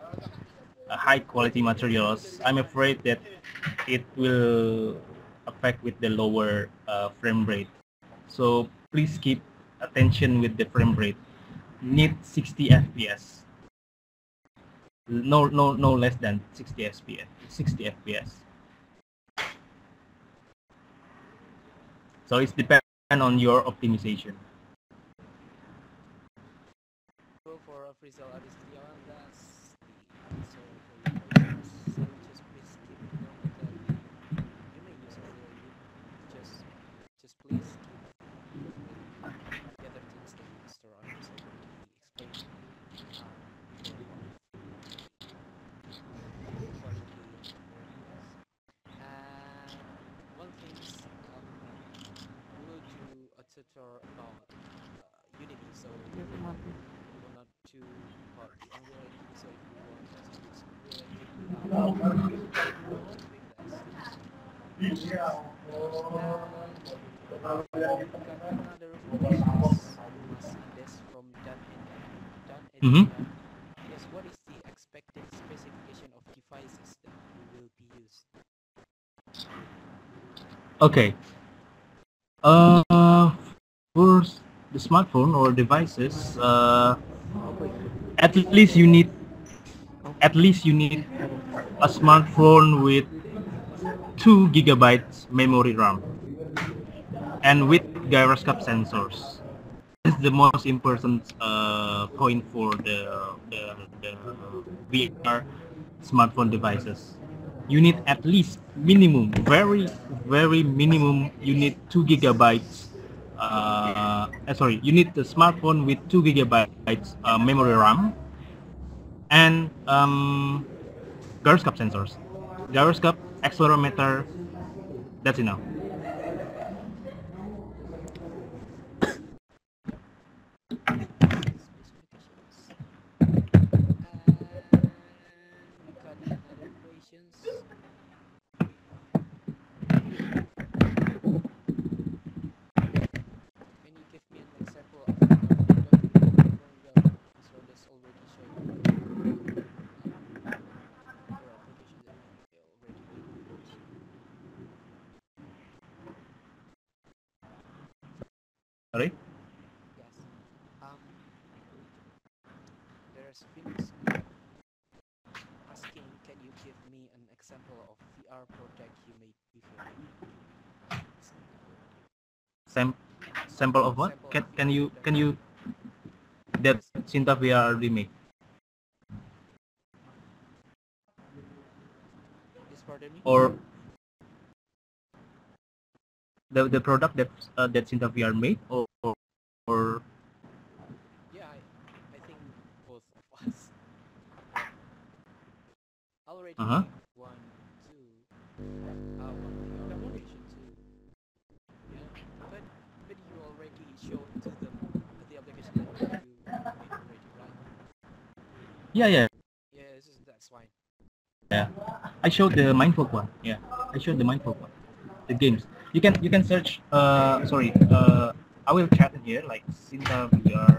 uh, high quality materials, I'm afraid that it will affect with the lower uh, frame rate. So please keep attention with the frame rate. Need 60 FPS. No, no, no less than 60 FPS. 60 FPS. So it's depend on your optimization. So for Frizal Aristiawan, that's the answer your. So just please keep that you may use Engine. Just, just please keep the other things that explained. And thing is um, we will do a tutorial about uh, Unity so Iya, we benar. will not too about the Unreal Engine. So if you want us to use Unreal Engine, we will do that. And we got another question Mas Andes from Dan Dan Mhm. Yes, what is the expected specification of devices that will be used? Okay. Uh, for the smartphone or devices, uh, at least you need, at least you need a smartphone with two gigabytes memory RAM and with gyroscope sensors. This is the most important uh, point for the, the, the VR smartphone devices you need at least minimum, very, very minimum, you need two gigabytes. Uh, uh, sorry, you need the smartphone with two gigabytes uh, memory RAM and um, gyroscope sensors. Gyroscope, accelerometer, that's enough. specifications. And we got another questions. Can you give me an example of the product so this already showed your application that you already made? Sorry? Yes. Um, there's Phoenix asking, can you give me an example of VR project you made before? Sam sample of what? Can, can you, can you, that Shinta already made? Or the the product that uh, that Shinta VR made or, or Yeah, I, I think both of us. I already Uh-huh. made one, two, uh, one VR application too. Yeah, but but you already showed to them the application that you made already, right? Yeah yeah. Yeah, this is, that's fine. Yeah, I showed the Mindfolk one. Yeah. I showed the Mindfolk one. The games. You can you can search uh sorry uh I will chat in here like Shinta VR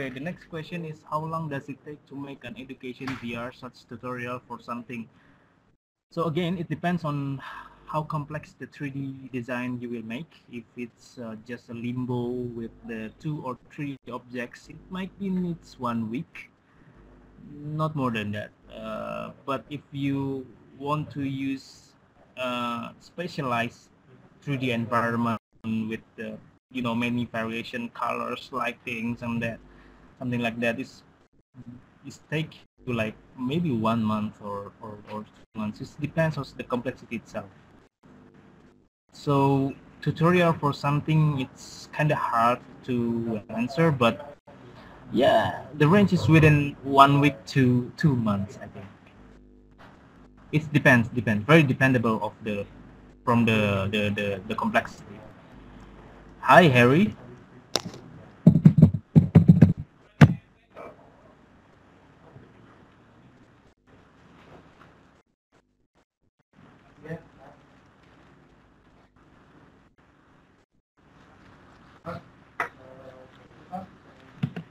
Okay, the next question is how long does it take to make an education VR such tutorial for something? So again, it depends on how complex the 3D design you will make. If it's uh, just a limbo with the two or three objects, it might be needs one week, not more than that. Uh, but if you want to use uh, specialized 3D environment with the you know many variation colors, lightings, and that something like that is is take to like maybe one month or or, or two months. It depends on the complexity itself. So tutorial for something it's kind of hard to answer, but yeah, the range is within one week to two months, I think. It depends, depends, very dependable of the from the the the, the complexity. Hi, Harry.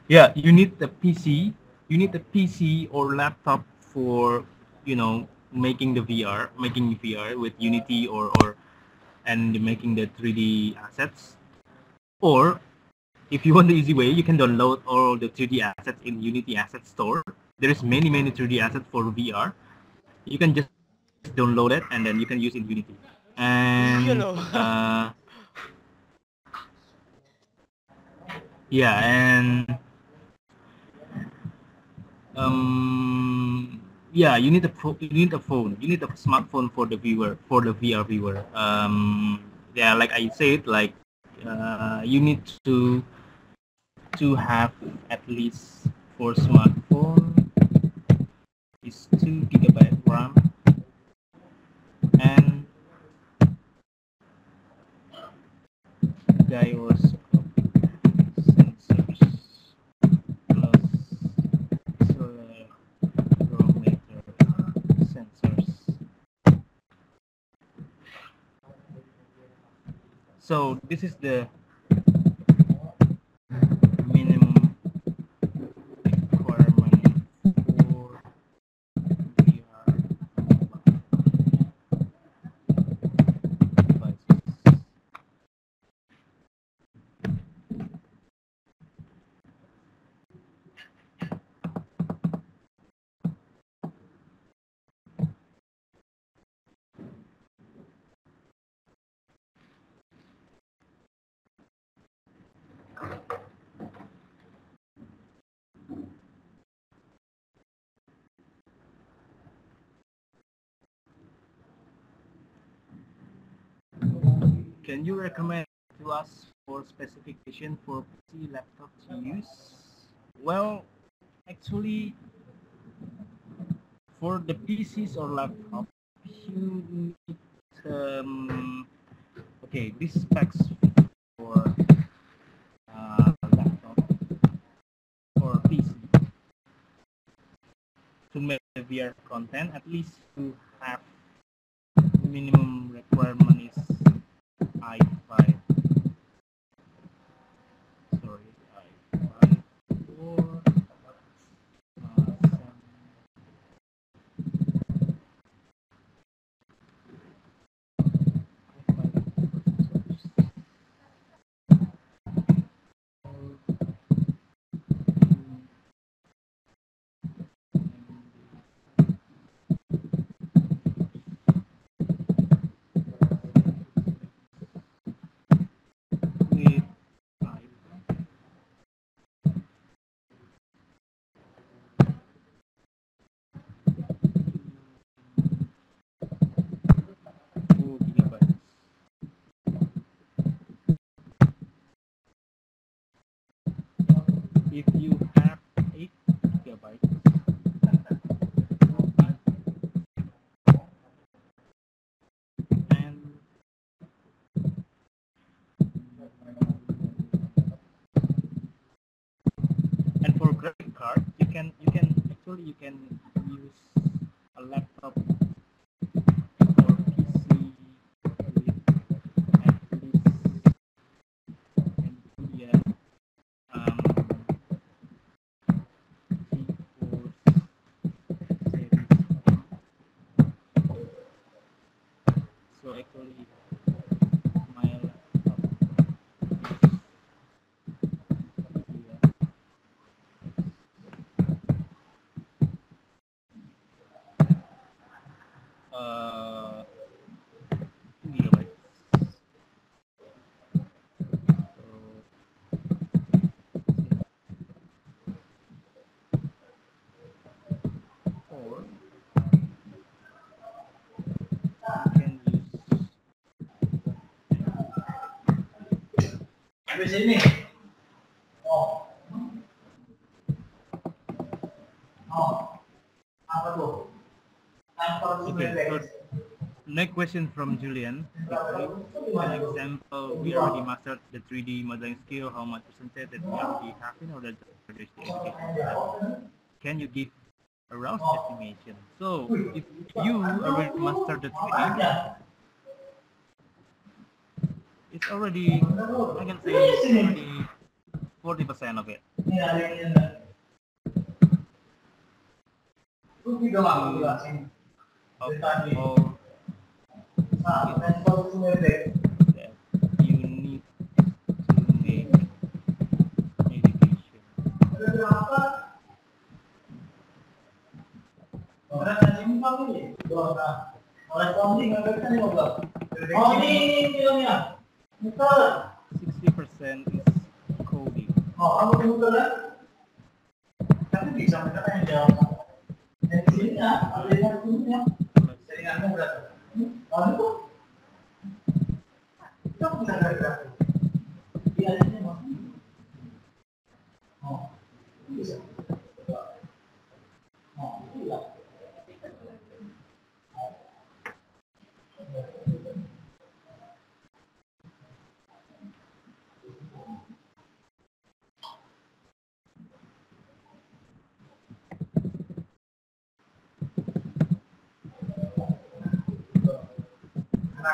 Yeah, you need the PC. You need the PC or laptop for you know making the VR, making VR with Unity or or and making the 3D assets, or if you want the easy way, you can download all the 3D assets in Unity Asset Store. There is many many 3D assets for VR. You can just download it and then you can use it in Unity. And You know. uh, *laughs* yeah, and um, yeah, you need a you need a phone. You need a smartphone for the viewer for the VR viewer. Um, yeah, like I said, like uh, you need to to have at least for smartphone is two gigabyte RAM and sensors plus accelerometer sensors. So this is the minimum requirement for VR devices. Can you recommend to us for specification for PC laptop to use? Well, actually, for the PCs or laptop, you need um, okay, this specs for uh, laptop or PC to make VR content. At least to have minimum requirement is i5. Sorry, i5 or uh, some with i5. Two gigabytes. If you have eight gigabytes, and and for graphic card, you can you can actually you can use a laptop or PC with at least NVIDIA um, GeForce series. So actually, my laptop is NVIDIA. uh, two gigabytes. So, or you can use Di sini. Oh. Oh. Apa tuh? Kantor Okay, so next question from Julian. An example, we already mastered the 3D modeling skill. How much percentage that we already have in order to further the education? Can you give a rough oh. estimation? So, if you already mastered the 3D, it's already, I can say, it's already 40% of it. Ini ada yang ini. Itu juga nggak gila sini. of Dari tadi. all Nah, mental itu ngedek. that you need to make medication. Ada berapa? Orang yang simpang ini, dua orang. Orang komdi nggak bisa nih ngobrol. Oh ini ini filmnya. Betul. 60% is coding. Oh kamu tunggu dulu ya. Tapi bisa mereka yang jawab. Yang di sini ya, ada yang di sini ya. Jaringanmu berapa? Oh itu? Itu bisa gerak-gerak. Iya ini mah. Oh, bisa.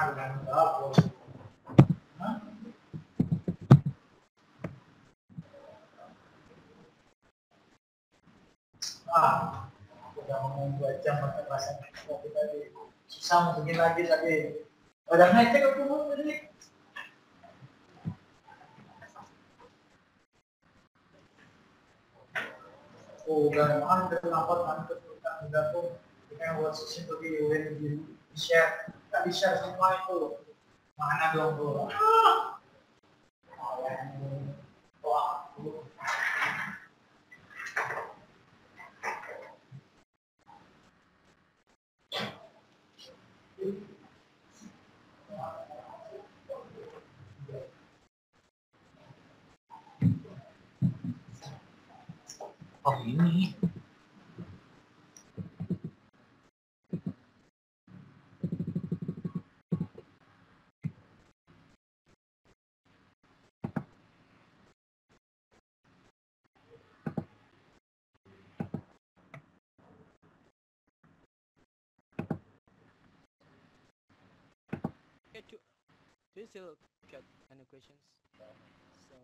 Ah, udah ngomong dua jam pertemasan tapi tadi susah mungkin lagi tadi, ada naik ke kumur tadi. Oh, dan makan terlampau, makan terlampau, kita buat sesuatu yang di share kita di share semua itu. Mana dong? Ah, Wah, Oh ini. Still got any questions? So,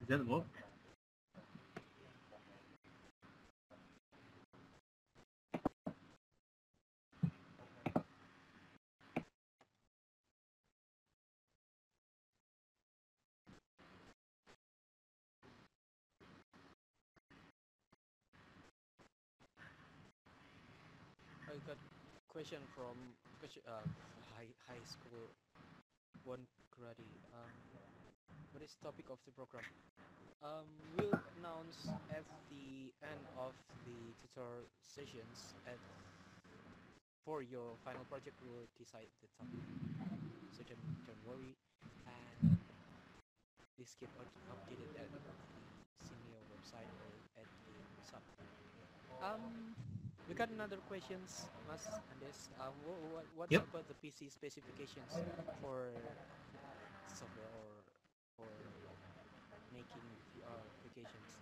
Does that work? I got question from uh, high high school one grade. Um, what is topic of the program? Um, we'll announce at the end of the tutorial sessions at for your final project we will decide the topic. So don't don't worry and please keep up- updated at the senior website or at the sub. Um, we got another questions, Mas Andes. Um, what, what, Yep. about the PC specifications for software or for making VR applications?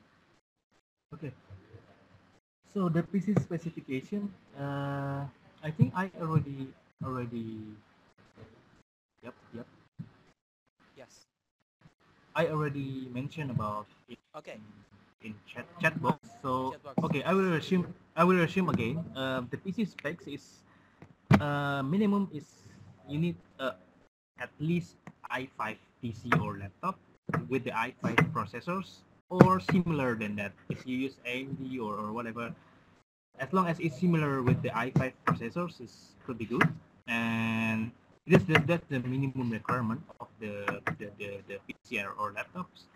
Okay. So the PC specification, uh, I think I already already. Yep, yep. Yes. I already mentioned about it Okay. In chat chat box. So Chat box. okay, I will assume I will assume again. Uh, the PC specs is uh, minimum is you need uh, at least i5 PC or laptop with the i5 processors or similar than that. If you use AMD or, or whatever, as long as it's similar with the i5 processors, is could be good. And that's the, that's the minimum requirement of the the, the, the PC or, or laptops.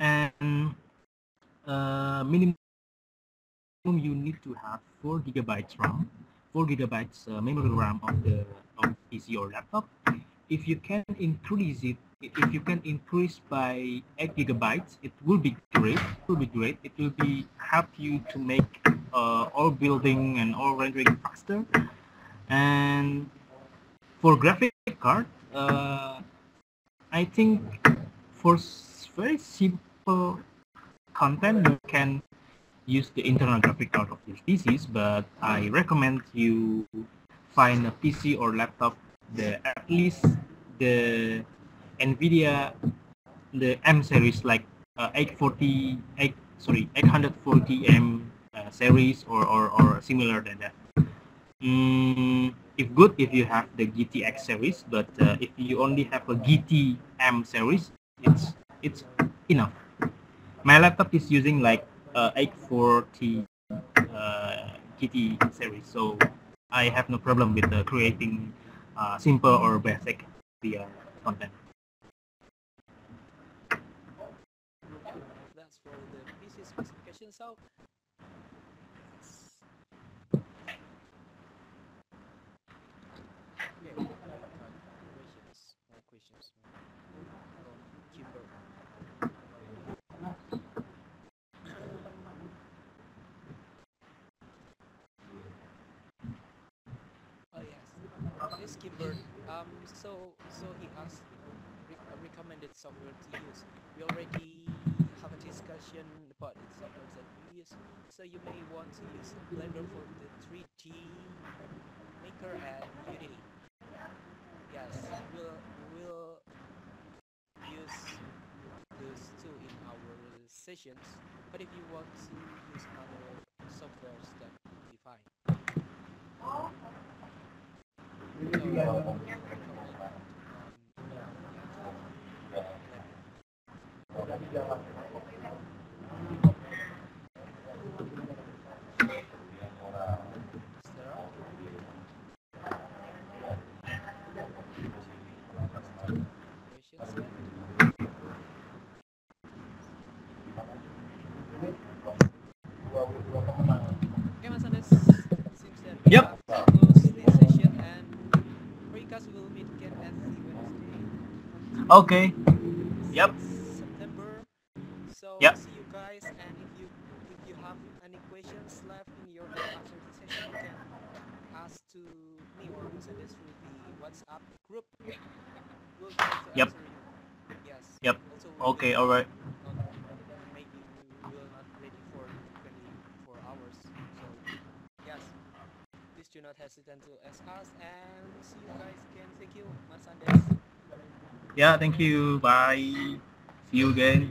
And uh, minimum you need to have 4 gigabytes RAM, 4 gigabytes uh, memory RAM of the of PC or laptop. If you can increase it, if you can increase by 8 gigabytes, it will be great. It will be great. It will be help you to make uh, all building and all rendering faster. And for graphic card, uh, I think for very simple content you can use the internal graphic card of your PCs, but I recommend you find a PC or laptop the at least the NVIDIA the M series like uh, 840, 8, sorry, 840M uh, series or, or, or similar than that. Mm, if good if you have the GTX series, but uh, if you only have a GTM series, it's it's enough. My laptop is using like uh, 840 uh, GT series, so I have no problem with uh, creating uh, simple or basic via content. The. So Okay, uh, questions, more questions from Kimber. Oh yes, Miss Kimber. Um, so so he asked re- uh, recommended software to use. We already have a discussion about the software that we use. So you may want to use Blender for the 3D Maker and Unity. Yes, we'll we'll use those two in our sessions. But if you want to use other softwares, that would be fine. Wednesday. Okay. Yep. WhatsApp group. We'll Yep. Yes. Yep. Also, we Okay, alright. not- maybe we will not ready for 24 hours. So yes, please do not hesitate to ask us and see you guys again. Thank you, Mas Andes. Yeah, thank you. Bye. See you again.